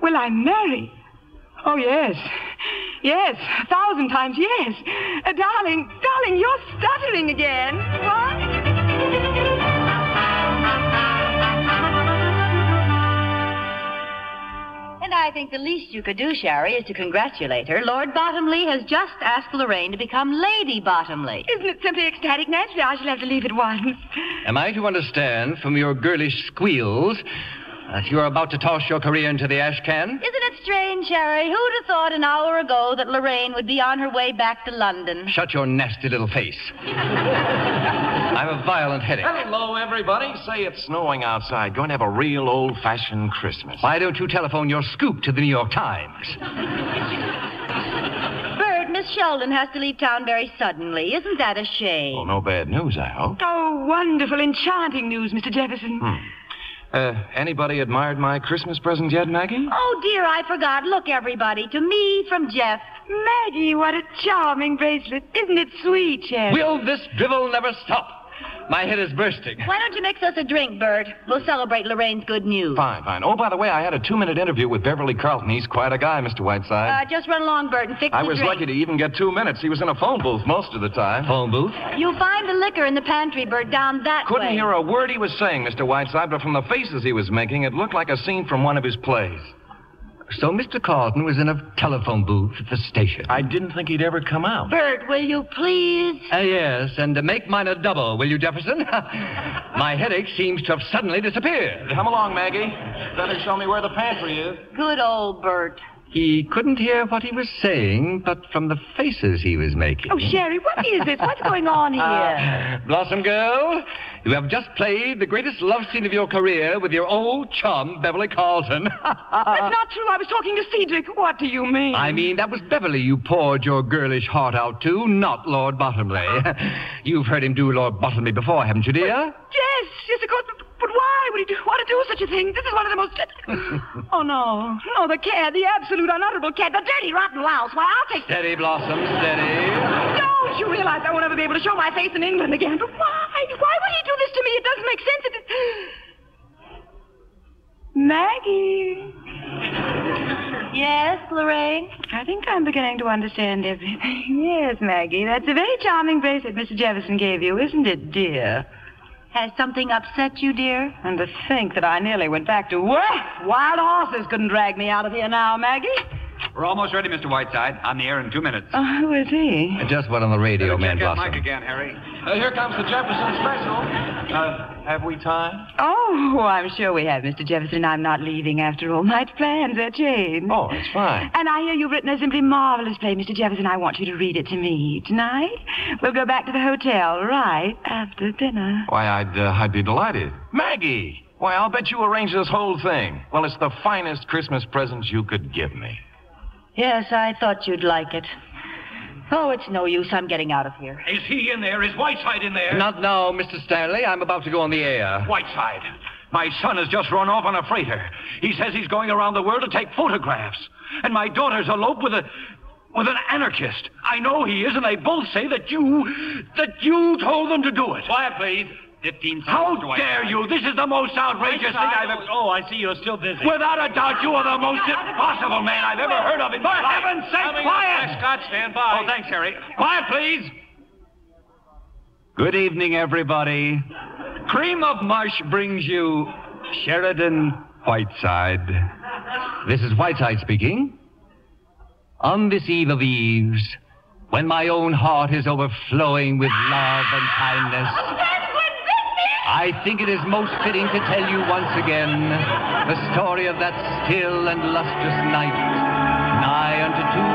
Will I marry? Oh, yes. Yes, a thousand times yes. Uh, darling, darling, you're stuttering again. What? And I think the least you could do, Sherry, is to congratulate her. Lord Bottomley has just asked Lorraine to become Lady Bottomley. Isn't it simply ecstatic? Naturally, I shall have to leave at once. Am I to understand from your girlish squeals that you're about to toss your career into the ash can? Isn't it strange, Harry? Who'd have thought an hour ago that Lorraine would be on her way back to London? Shut your nasty little face. I have a violent headache. Hello, everybody. Say it's snowing outside. Going to have a real old-fashioned Christmas. Why don't you telephone your scoop to the New York Times? Bert, Miss Sheldon has to leave town very suddenly. Isn't that a shame? Well, no bad news, I hope. Oh, wonderful, enchanting news, Mr. Jefferson. Hmm. Uh, anybody admired my Christmas present yet, Maggie? Oh, dear, I forgot. Look, everybody. To me from Jeff. Maggie, what a charming bracelet. Isn't it sweet, Jeff? Will this drivel never stop? My head is bursting. Why don't you mix us a drink, Bert? We'll celebrate Lorraine's good news. Fine, fine. Oh, by the way, I had a two-minute interview with Beverly Carlton. He's quite a guy, Mr. Whiteside. Uh, just run along, Bert, and fix I the was drink. lucky to even get two minutes. He was in a phone booth most of the time. Phone booth? You'll find the liquor in the pantry, Bert, down that way. Couldn't way. hear a word he was saying, Mr. Whiteside, but from the faces he was making, it looked like a scene from one of his plays. So Mr. Carlton was in a telephone booth at the station. I didn't think he'd ever come out. Bert, will you please? Uh, yes, and uh, make mine a double, will you, Jefferson? My headache seems to have suddenly disappeared. Come along, Maggie. Better show me where the pantry is. Good old Bert. He couldn't hear what he was saying, but from the faces he was making. Oh, Sherry, what is this? What's going on here? Ah, Blossom girl, you have just played the greatest love scene of your career with your old chum, Beverly Carlton. That's not true. I was talking to Cedric. What do you mean? I mean, that was Beverly you poured your girlish heart out to, not Lord Bottomley. You've heard him do Lord Bottomley before, haven't you, dear? Yes, yes, of course. But why would he do, want to do such a thing? This is one of the most. oh, no. No, the cat, the absolute unutterable cat, the dirty, rotten louse. Why, I'll take. Steady, Blossom, steady. Don't you realize I won't ever be able to show my face in England again? But why? Why would he do this to me? It doesn't make sense. It... Maggie. Yes, Lorraine? I think I'm beginning to understand everything. Yes, Maggie. That's a very charming bracelet Mr. Jefferson gave you, isn't it, dear? Has something upset you, dear? And to think that I nearly went back to work. Wild horses couldn't drag me out of here now, Maggie. We're almost ready, Mr. Whiteside. On the air in two minutes. Oh, who is he? Just what on the radio, man, Check that Blossom. mic again, Harry. Uh, here comes the Jefferson special. Uh, have we time? Oh, I'm sure we have, Mr. Jefferson. I'm not leaving after all. My plans are changed. Oh, it's fine. And I hear you've written a simply marvelous play, Mr. Jefferson. I want you to read it to me tonight. We'll go back to the hotel right after dinner. Why, I'd, uh, I'd be delighted. Maggie! Why, I'll bet you arranged this whole thing. Well, it's the finest Christmas present you could give me. Yes, I thought you'd like it. Oh, it's no use. I'm getting out of here. Is he in there? Is Whiteside in there? Not now, Mr. Stanley. I'm about to go on the air. Whiteside. My son has just run off on a freighter. He says he's going around the world to take photographs. And my daughter's eloped with a with an anarchist. I know he is, and they both say that you that you told them to do it. Quiet, please. Fifteen seconds. How Mr. Whiteside. dare you? This is the most outrageous thing I've ever. Oh, I see you're still busy. Without a doubt, you are the most impossible man I've ever heard of in my life. For heaven's sake, quiet! Scott, stand by. Oh, thanks, Harry. Quiet, please. Good evening, everybody. Cream of Mush brings you Sheridan Whiteside. This is Whiteside speaking. On this eve of eves, when my own heart is overflowing with love and kindness, I think it is most fitting to tell you once again the story of that still and lustrous night, nigh unto two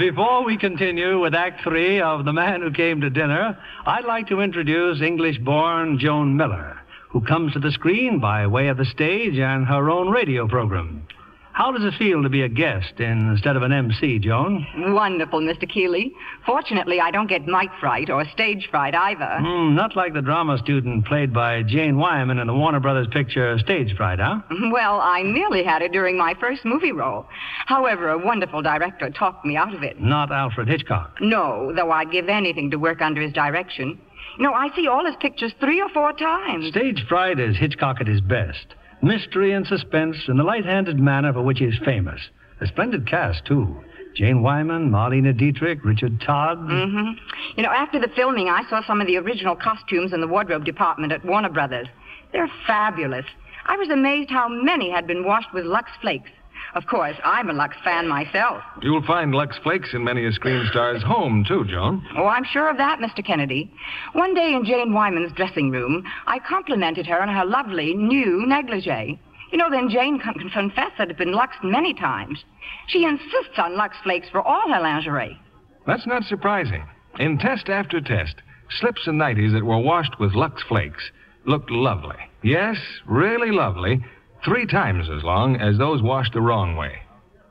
Before we continue with Act Three of The Man Who Came to Dinner, I'd like to introduce English born Joan Miller, who comes to the screen by way of the stage and her own radio program. How does it feel to be a guest instead of an MC, Joan? Wonderful, Mr. Keighley. Fortunately, I don't get mic fright or stage fright either. Hmm, not like the drama student played by Jane Wyman in the Warner Brothers picture Stage Fright, huh? Well, I nearly had it during my first movie role. However, a wonderful director talked me out of it. Not Alfred Hitchcock. No, though I'd give anything to work under his direction. You know, I see all his pictures three or four times. Stage Fright is Hitchcock at his best. Mystery and suspense in the light-handed manner for which he is famous. A splendid cast, too. Jane Wyman, Marlene Dietrich, Richard Todd. Mm-hmm. You know, after the filming, I saw some of the original costumes in the wardrobe department at Warner Brothers. They're fabulous. I was amazed how many had been washed with Lux Flakes. Of course, I'm a Lux fan myself. You'll find Lux Flakes in many a screen star's home, too, Joan. Oh, I'm sure of that, Mr. Kennedy. One day in Jane Wyman's dressing room, I complimented her on her lovely new negligee. You know, then Jane con- confessed that it had been luxed many times. She insists on Lux Flakes for all her lingerie. That's not surprising. In test after test, slips and nighties that were washed with Lux Flakes looked lovely. Yes, really lovely. Three times as long as those washed the wrong way.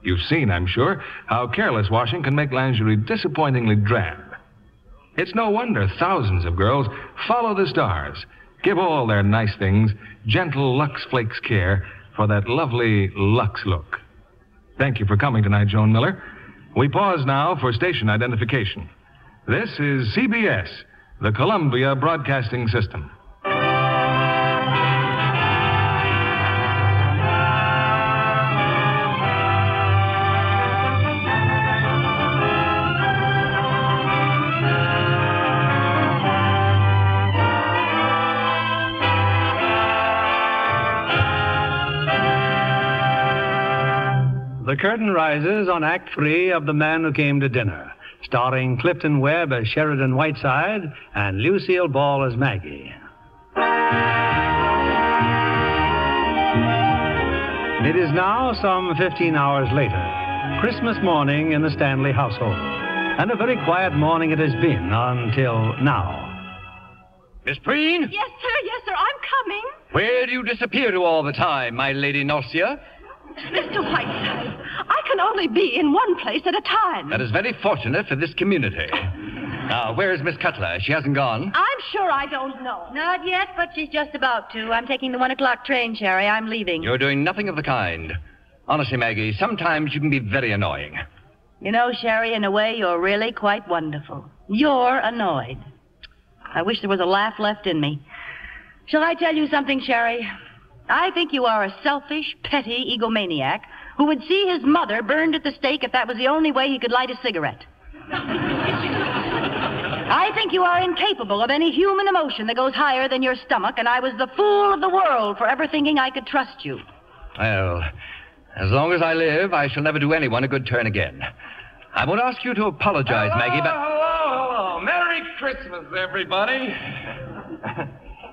You've seen, I'm sure, how careless washing can make lingerie disappointingly drab. It's no wonder thousands of girls follow the stars, give all their nice things gentle Lux Flakes care for that lovely Lux look. Thank you for coming tonight, Joan Miller. We pause now for station identification. This is CBS, the Columbia Broadcasting System. The curtain rises on Act Three of The Man Who Came to Dinner, starring Clifton Webb as Sheridan Whiteside and Lucille Ball as Maggie. It is now some 15 hours later, Christmas morning in the Stanley household. And a very quiet morning it has been until now. Miss Preen? Yes, sir, yes, sir. I'm coming. Where do you disappear to all the time, my Lady Norcia? Mr. Whiteside, I can only be in one place at a time. That is very fortunate for this community. Now, where is Miss Cutler? She hasn't gone. I'm sure I don't know. Not yet, but she's just about to. I'm taking the one o'clock train, Sherry. I'm leaving. You're doing nothing of the kind. Honestly, Maggie, sometimes you can be very annoying. You know, Sherry, in a way, you're really quite wonderful. You're annoyed. I wish there was a laugh left in me. Shall I tell you something, Sherry? I think you are a selfish, petty egomaniac who would see his mother burned at the stake if that was the only way he could light a cigarette. I think you are incapable of any human emotion that goes higher than your stomach, and I was the fool of the world for ever thinking I could trust you. Well, as long as I live, I shall never do anyone a good turn again. I won't ask you to apologize, Maggie, but. Hello, hello. Merry Christmas, everybody.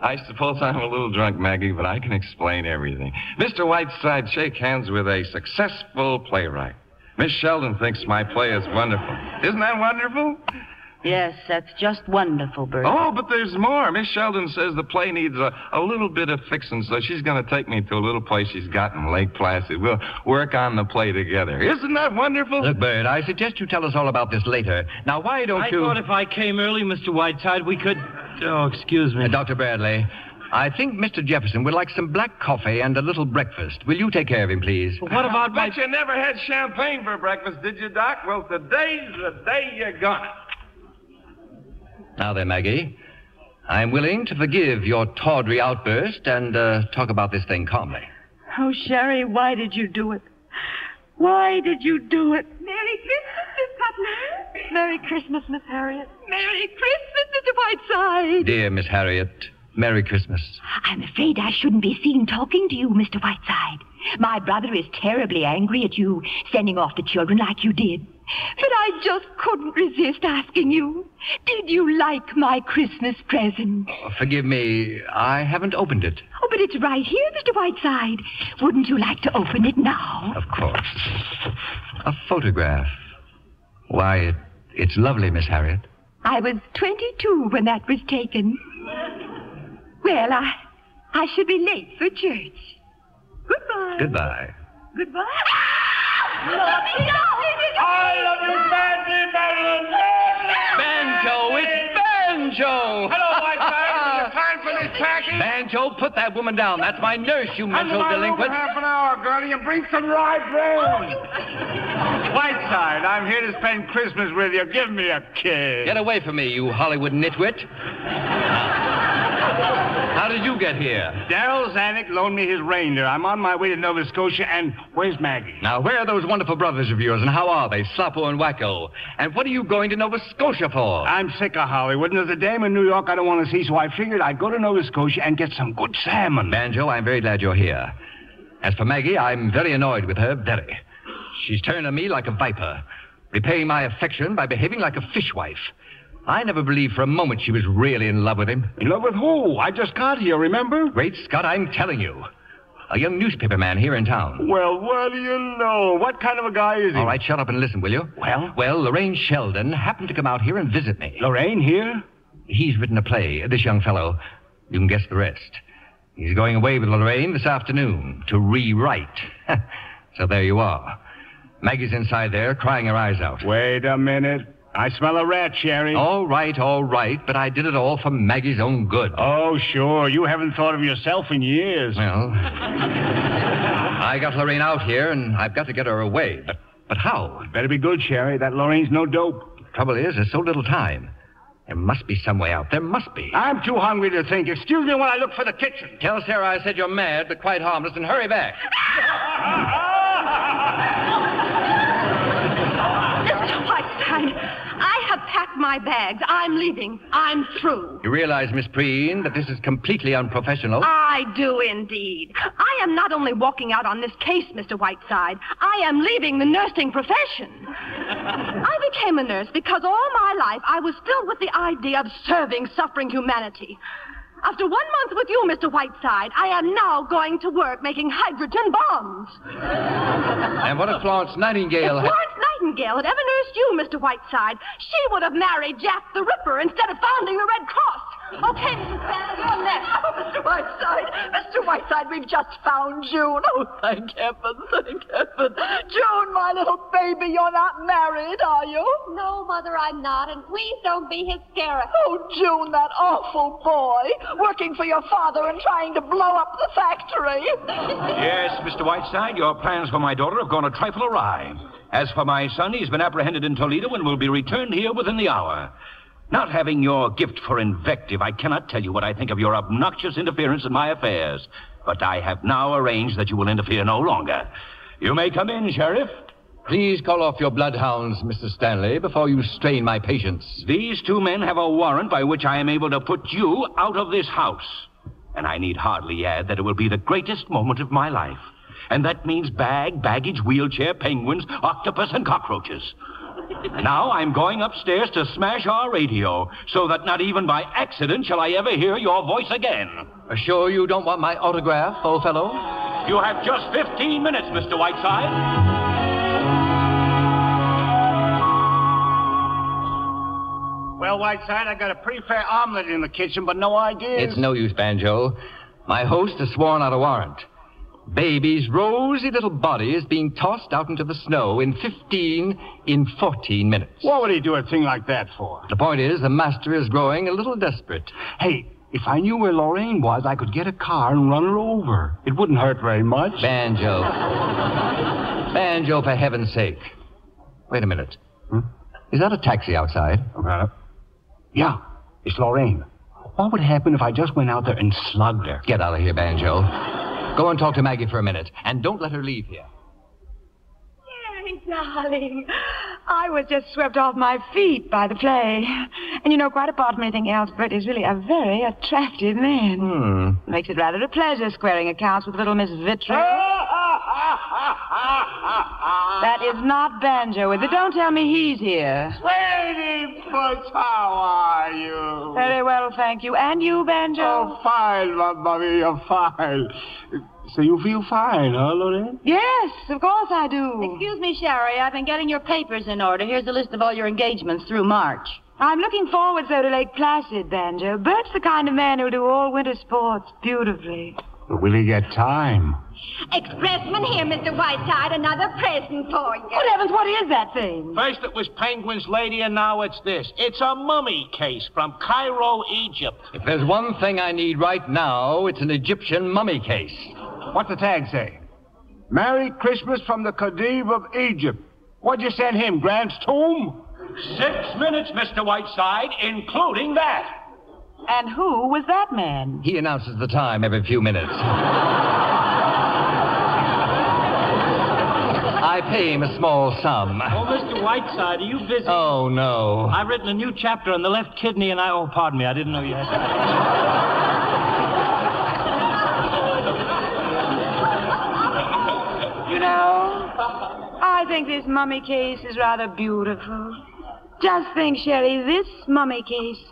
I suppose I'm a little drunk, Maggie, but I can explain everything. Mr. Whiteside, shake hands with a successful playwright. Miss Sheldon thinks my play is wonderful. Isn't that wonderful? Yes, that's just wonderful, Bert. Oh, but there's more. Miss Sheldon says the play needs a, a little bit of fixing, so she's going to take me to a little place she's got in Lake Placid. We'll work on the play together. Isn't that wonderful? Look, Bert, I suggest you tell us all about this later. Now, why don't I you. I thought if I came early, Mr. Whiteside, we could. Oh, excuse me. Uh, Dr. Bradley, I think Mr. Jefferson would like some black coffee and a little breakfast. Will you take care of him, please? What about my. Bet you never had champagne for breakfast, did you, Doc? Well, today's the day you're gonna. Now then, Maggie, I'm willing to forgive your tawdry outburst and uh, talk about this thing calmly. Oh, Sherry, why did you do it? Why did you do it? Merry Christmas, Miss Cutler. Merry Christmas, Miss Harriet. Merry Christmas, Mr. Whiteside. Dear Miss Harriet, Merry Christmas. I'm afraid I shouldn't be seen talking to you, Mr. Whiteside. My brother is terribly angry at you sending off the children like you did. But I just couldn't resist asking you. Did you like my Christmas present? Oh, forgive me, I haven't opened it. Oh, but it's right here, Mr. Whiteside. Wouldn't you like to open it now? Of course. A photograph. Why, it, it's lovely, Miss Harriet. I was 22 when that was taken. Well, I, I should be late for church. Goodbye. Goodbye. Goodbye. I love you badly, Marilyn. Banjo, it's Banjo! Hello, Whiteside. Is it time for this package? Banjo, put that woman down. That's my nurse, you mental Under my delinquent. room for half an hour, Gertie, and bring some rye bread. Whiteside, I'm here to spend Christmas with you. Give me a kiss. Get away from me, you Hollywood nitwit. How did you get here? Darryl Zanuck loaned me his reindeer. I'm on my way to Nova Scotia, and where's Maggie? Now, where are those wonderful brothers of yours, and how are they, Sloppo and Wacko? And what are you going to Nova Scotia for? I'm sick of Hollywood, and there's a dame in New York I don't want to see, so I figured I'd go to Nova Scotia and get some good salmon. Banjo, I'm very glad you're here. As for Maggie, I'm very annoyed with her, very. She's turned on me like a viper, repaying my affection by behaving like a fishwife. I never believed for a moment she was really in love with him. In love with who? I just got here, remember? Great Scott, I'm telling you. A young newspaper man here in town. Well, what do you know? What kind of a guy is he? All right, shut up and listen, will you? Well? Well, Lorraine Sheldon happened to come out here and visit me. Lorraine here? He's written a play, this young fellow. You can guess the rest. He's going away with Lorraine this afternoon to rewrite. so there you are. Maggie's inside there, crying her eyes out. Wait a minute. I smell a rat, Sherry. All right, all right, but I did it all for Maggie's own good. Oh, sure. You haven't thought of yourself in years. Well, I got Lorraine out here, and I've got to get her away. But, but how? Better be good, Sherry. That Lorraine's no dope. Trouble is, there's so little time. There must be some way out. There must be. I'm too hungry to think. Excuse me while I look for the kitchen. Tell Sarah I said you're mad, but quite harmless, and hurry back. Mr. Whiteside, I have packed my bags. I'm leaving. I'm through. You realize, Miss Preen, that this is completely unprofessional? I do indeed. I am not only walking out on this case, Mr. Whiteside, I am leaving the nursing profession. I became a nurse because all my life I was filled with the idea of serving suffering humanity. After one month with you, Mr. Whiteside, I am now going to work making hydrogen bombs. And what if Florence Nightingale If had... Florence Nightingale had ever nursed you, Mr. Whiteside, she would have married Jack the Ripper instead of founding the Red Cross. Okay, Mrs. Banner, you're next. Oh, Mr. Whiteside, Mr. Whiteside, we've just found June. Oh, thank heaven, thank heaven. June, my little baby, you're not married, are you? No, Mother, I'm not, and please don't be hysterical. Oh, June, that awful boy, working for your father and trying to blow up the factory. Yes, Mr. Whiteside, your plans for my daughter have gone a trifle awry. As for my son, he's been apprehended in Toledo and will be returned here within the hour. Not having your gift for invective, I cannot tell you what I think of your obnoxious interference in my affairs. But I have now arranged that you will interfere no longer. You may come in, Sheriff. Please call off your bloodhounds, Mr. Stanley, before you strain my patience. These two men have a warrant by which I am able to put you out of this house. And I need hardly add that it will be the greatest moment of my life. And that means bag, baggage, wheelchair, penguins, octopus, and cockroaches. Now I'm going upstairs to smash our radio so that not even by accident shall I ever hear your voice again. Sure you don't want my autograph, old fellow? You have just 15 minutes, Mr. Whiteside. Well, Whiteside, I got a pretty fair omelet in the kitchen, but no ideas. It's no use, Banjo. My host has sworn out a warrant. Baby's rosy little body is being tossed out into the snow in 15, in 14 minutes. What would he do a thing like that for? The point is, the master is growing a little desperate. Hey, if I knew where Lorraine was, I could get a car and run her over. It wouldn't hurt very much. Banjo. Banjo, for heaven's sake. Wait a minute. Hmm? Is that a taxi outside? Uh, yeah, it's Lorraine. What would happen if I just went out there and slugged her? Get out of here, Banjo. Go and talk to Maggie for a minute, and don't let her leave here. Darling. I was just swept off my feet by the play. And you know, quite apart from anything else, Bert is really a very attractive man. Hmm. Makes it rather a pleasure squaring accounts with little Miss Vittry. that is not Banjo, is it? Don't tell me he's here. Lady Puss, how are you? Very well, thank you. And you, Banjo? Oh, fine, Mamma Mia, fine. So you feel fine, huh, Lorraine? Yes, of course I do. Excuse me, Sherry. I've been getting your papers in order. Here's a list of all your engagements through March. I'm looking forward so to Lake Placid, Banjo. Bert's the kind of man who'll do all winter sports beautifully. But will he get time? Expressman here, Mr. Whiteside. Another present for you. Good heavens, what is that thing? First it was Penguin's Lady, and now it's this. It's a mummy case from Cairo, Egypt. If there's one thing I need right now, it's an Egyptian mummy case. What's the tag say? Merry Christmas from the Khedive of Egypt. What'd you send him, Grant's tomb? Six minutes, Mr. Whiteside, including that. And who was that man? He announces the time every few minutes. I pay him a small sum. Oh, Mr. Whiteside, are you busy? Oh, no. I've written a new chapter on the left kidney, and I. Oh, pardon me, I didn't know you had. You know, I think this mummy case is rather beautiful. Just think, Sherry, this mummy case.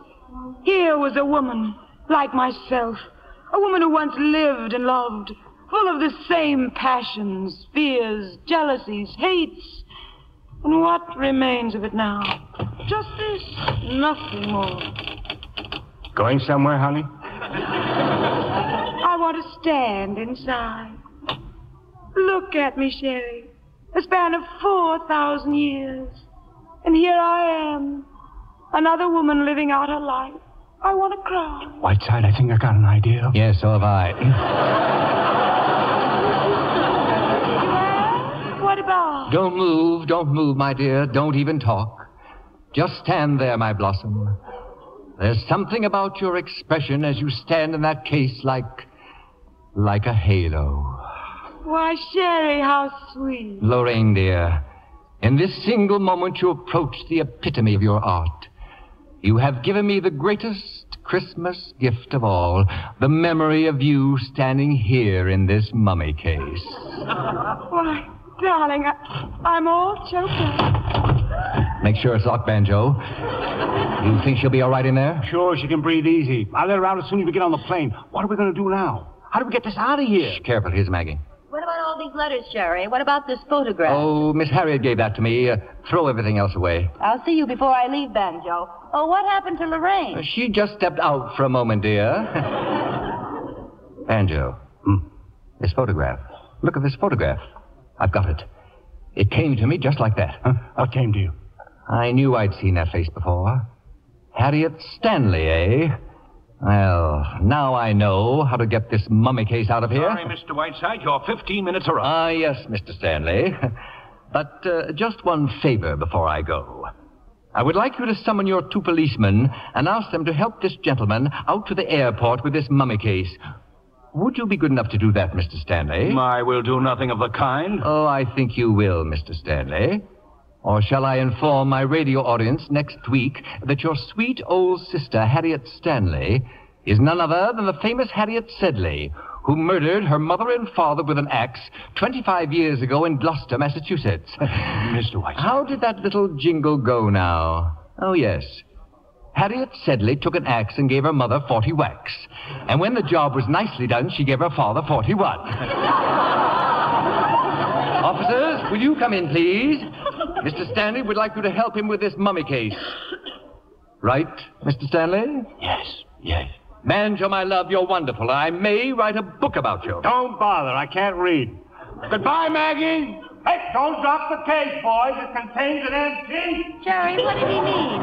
Here was a woman like myself, a woman who once lived and loved, full of the same passions, fears, jealousies, hates. And what remains of it now? Just this, nothing more. Going somewhere, honey? I want to stand inside. Look at me, Sherry. A span of 4,000 years. And here I am, another woman living out her life. I want to cry. Whiteside, I think I got an idea. Yes, so have I. What about? Don't move, don't move, my dear. Don't even talk. Just stand there, my blossom. There's something about your expression as you stand in that case like. like a halo. Why, Sherry, how sweet. Lorraine, dear, in this single moment you approach the epitome of your art. You have given me the greatest Christmas gift of all the memory of you standing here in this mummy case. Why, darling, I, I'm all choked up. Make sure it's locked, Banjo. You think she'll be all right in there? Sure, she can breathe easy. I'll let her out as soon as we get on the plane. What are we going to do now? How do we get this out of here? Shh, careful. Here's Maggie. What about all all these letters, Sherry? What about this photograph? Oh, Miss Harriet gave that to me. Uh, throw everything else away. I'll see you before I leave, Banjo. Oh, what happened to Lorraine? Uh, She just stepped out for a moment, dear. Banjo. This photograph. Look at this photograph. I've got it. It came to me just like that. What came to you? I knew I'd seen that face before. Harriet Stanley, eh? Well, now I know how to get this mummy case out of here. Sorry, Mr. Whiteside, your 15 minutes are up. Ah, yes, Mr. Stanley. But uh, just one favor before I go. I would like you to summon your two policemen and ask them to help this gentleman out to the airport with this mummy case. Would you be good enough to do that, Mr. Stanley? I will do nothing of the kind. Oh, I think you will, Mr. Stanley. Or shall I inform my radio audience next week that your sweet old sister, Harriet Stanley, is none other than the famous Harriet Sedley, who murdered her mother and father with an axe 25 years ago in Gloucester, Massachusetts? Mr. White. How did that little jingle go now? Oh, yes. Harriet Sedley took an axe and gave her mother 40 whacks. And when the job was nicely done, she gave her father 41. Officers, will you come in, please? Mr. Stanley we'd like you to help him with this mummy case. Right, Mr. Stanley? Yes, yes. Banjo, my love, you're wonderful. I may write a book about you. Don't bother. I can't read. Goodbye, Maggie. Hey, don't drop the case, boys. It contains an antique. Sherry, what did he mean?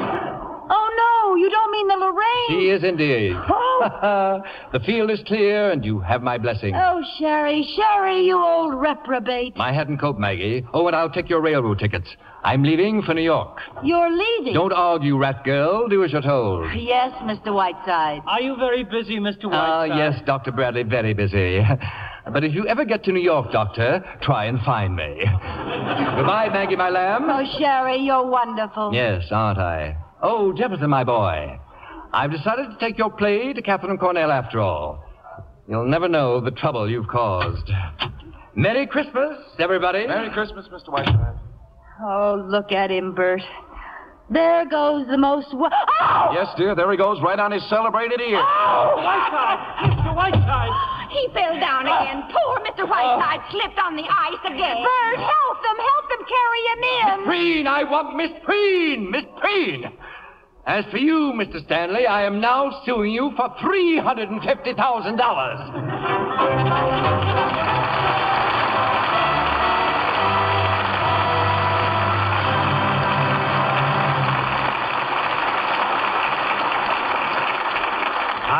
Oh, no, you don't mean the Lorraine. She is indeed. Oh. the field is clear, and you have my blessing. Oh, Sherry, Sherry, you old reprobate. My hat and coat, Maggie. Oh, and I'll take your railroad tickets. I'm leaving for New York. You're leaving. Don't argue, rat girl. Do as you're told. Yes, Mr. Whiteside. Are you very busy, Mr. Ah, Whiteside? yes, Dr. Bradley, very busy. But if you ever get to New York, Doctor, try and find me. Goodbye, Maggie, my lamb. Oh, Sherry, you're wonderful. Yes, aren't I? Oh, Jefferson, my boy. I've decided to take your play to Katharine Cornell after all. You'll never know the trouble you've caused. Merry Christmas, everybody. Merry Christmas, Mr. Whiteside. Oh, look at him, Bert. There goes the most. Wo- oh! Yes, dear, there he goes, right on his celebrated ear. Oh, Whiteside! Mr. Whiteside! He fell down again. Ah. Poor Mr. Whiteside ah. slipped on the ice again. Bert, help them, help them carry him in. Preen, I want Miss Preen, Miss Preen. As for you, Mr. Stanley, I am now suing you for $350,000.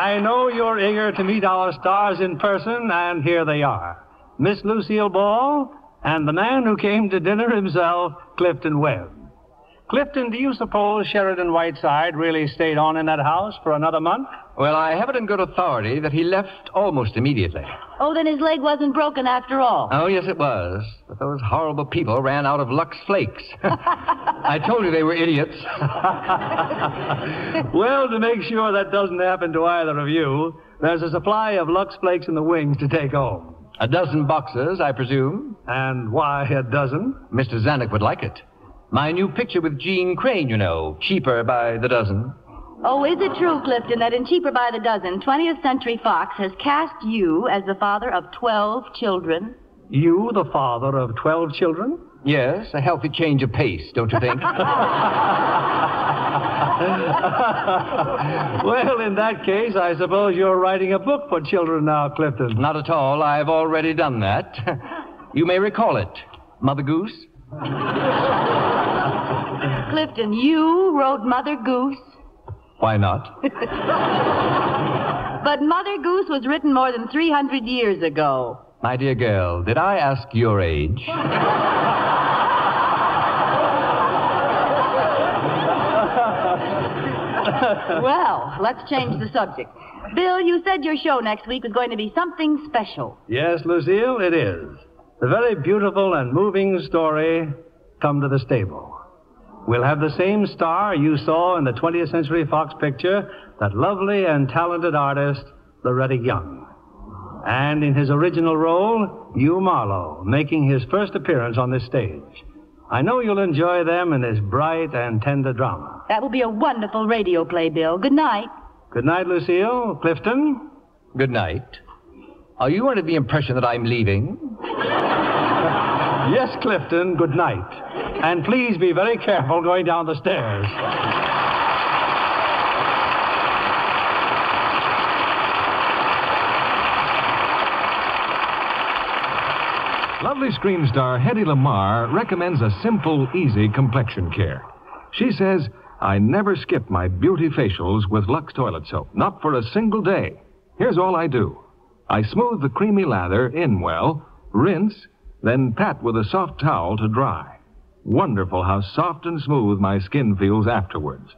I know you're eager to meet our stars in person, and here they are Miss Lucille Ball and the man who came to dinner himself, Clifton Webb. Clifton, do you suppose Sheridan Whiteside really stayed on in that house for another month? Well, I have it in good authority that he left almost immediately. Oh, then his leg wasn't broken after all. Oh, yes, it was. But those horrible people ran out of Lux Flakes. I told you they were idiots. well, to make sure that doesn't happen to either of you, there's a supply of Lux Flakes in the wings to take home. A dozen boxes, I presume. And why a dozen? Mr. Zanuck would like it. My new picture with Jeanne Crain, you know, cheaper by the dozen. Oh, is it true, Clifton, that in Cheaper by the Dozen, 20th Century Fox has cast you as the father of 12 children? You, the father of 12 children? Yes, a healthy change of pace, don't you think? well, in that case, I suppose you're writing a book for children now, Clifton. Not at all. I've already done that. You may recall it. Mother Goose? Clifton, you wrote Mother Goose. Why not? But Mother Goose was written more than 300 years ago. My dear girl, did I ask your age? well, let's change the subject. Bill, you said your show next week was going to be something special. Yes, Lucille, it is. The very beautiful and moving story, Come to the Stable. We'll have the same star you saw in the 20th Century Fox picture, that lovely and talented artist, Loretta Young. And in his original role, Hugh Marlowe, making his first appearance on this stage. I know you'll enjoy them in this bright and tender drama. That will be a wonderful radio play, Bill. Good night. Good night, Lucille. Clifton? Good night. Are you under the impression that I'm leaving? yes, Clifton, good night. And please be very careful going down the stairs. Lovely screen star Hedy Lamarr recommends a simple, easy complexion care. She says, I never skip my beauty facials with Lux toilet soap, not for a single day. Here's all I do I smooth the creamy lather in well, rinse, then pat with a soft towel to dry. Wonderful how soft and smooth my skin feels afterwards.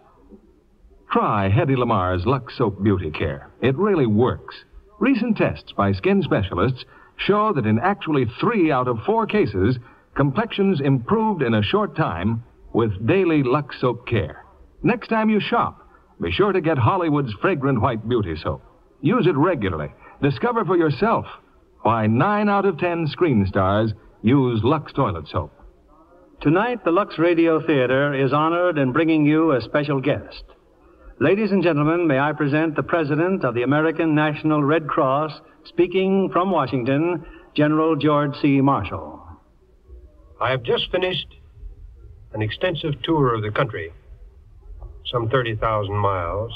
Try Hedy Lamarr's Lux Soap Beauty Care. It really works. Recent tests by skin specialists show that in actually three out of four cases, complexions improved in a short time with daily Lux Soap Care. Next time you shop, be sure to get Hollywood's fragrant white beauty soap. Use it regularly. Discover for yourself why nine out of ten screen stars use Lux toilet soap. Tonight, the Lux Radio Theater is honored in bringing you a special guest. Ladies and gentlemen, may I present the President of the American National Red Cross, speaking from Washington, General George C. Marshall. I have just finished an extensive tour of the country, some 30,000 miles,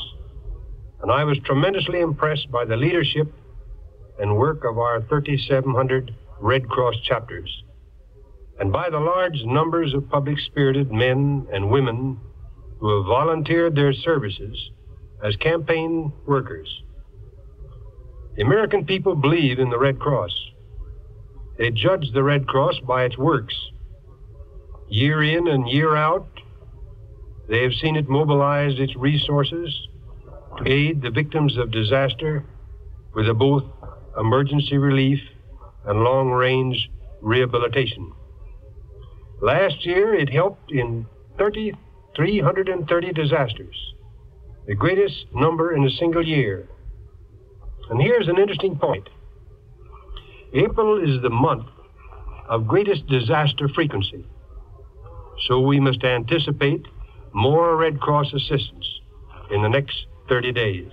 and I was tremendously impressed by the leadership and work of our 3,700 Red Cross chapters, and by the large numbers of public spirited men and women who have volunteered their services as campaign workers. The American people believe in the Red Cross. They judge the Red Cross by its works. Year in and year out, they have seen it mobilize its resources to aid the victims of disaster with both emergency relief and long range rehabilitation. Last year, it helped in 30 330 disasters, the greatest number in a single year. And here's an interesting point April is the month of greatest disaster frequency, so we must anticipate more Red Cross assistance in the next 30 days.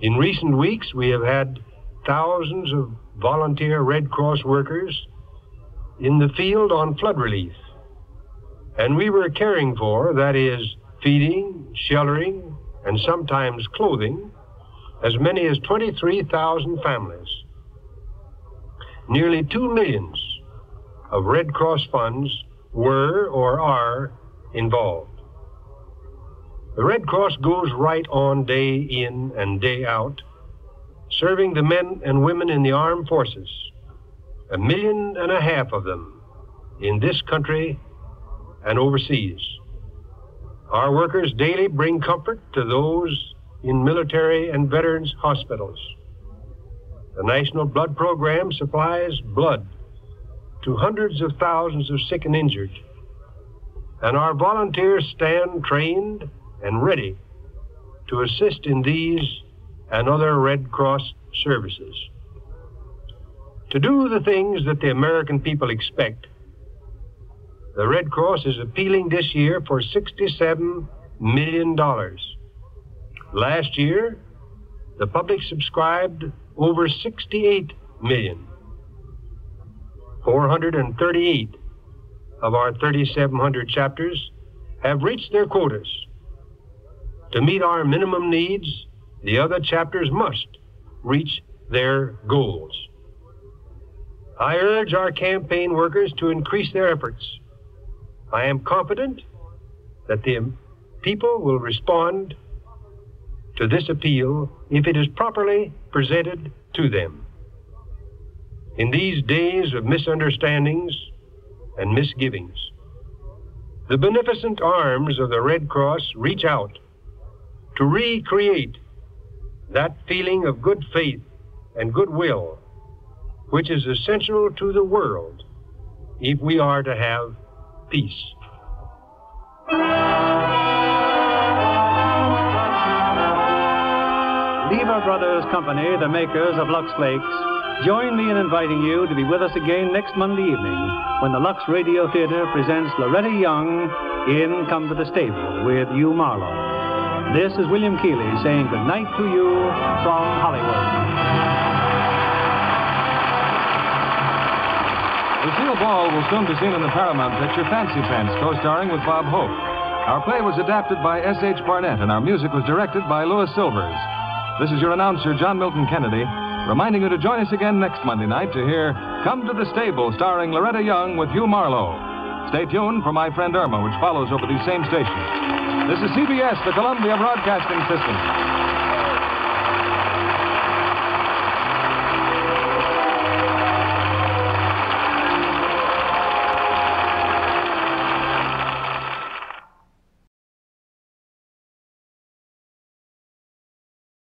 In recent weeks, we have had thousands of volunteer Red Cross workers in the field on flood relief. And we were caring for, that is, feeding, sheltering, and sometimes clothing, as many as 23,000 families. Nearly two millions of Red Cross funds were or are involved. The Red Cross goes right on day in and day out, serving the men and women in the armed forces, a million and a half of them in this country and overseas. Our workers daily bring comfort to those in military and veterans hospitals. The National Blood Program supplies blood to hundreds of thousands of sick and injured. And our volunteers stand trained and ready to assist in these and other Red Cross services. To do the things that the American people expect, the Red Cross is appealing this year for $67 million. Last year, the public subscribed over 68 million. 438 of our 3,700 chapters have reached their quotas. To meet our minimum needs, the other chapters must reach their goals. I urge our campaign workers to increase their efforts I am confident that the people will respond to this appeal if it is properly presented to them. In these days of misunderstandings and misgivings, the beneficent arms of the Red Cross reach out to recreate that feeling of good faith and goodwill which is essential to the world if we are to have peace. Lever Brothers Company, the makers of Lux Flakes, join me in inviting you to be with us again next Monday evening when the Lux Radio Theater presents Loretta Young in Come to the Stable with Hugh Marlowe. This is William Keighley saying good night to you from Hollywood. Lucille Ball will soon be seen in the Paramount picture Fancy Pants, co-starring with Bob Hope. Our play was adapted by S.H. Barnett, and our music was directed by Louis Silvers. This is your announcer, John Milton Kennedy, reminding you to join us again next Monday night to hear Come to the Stable, starring Loretta Young with Hugh Marlowe. Stay tuned for My Friend Irma, which follows over these same stations. This is CBS, the Columbia Broadcasting System.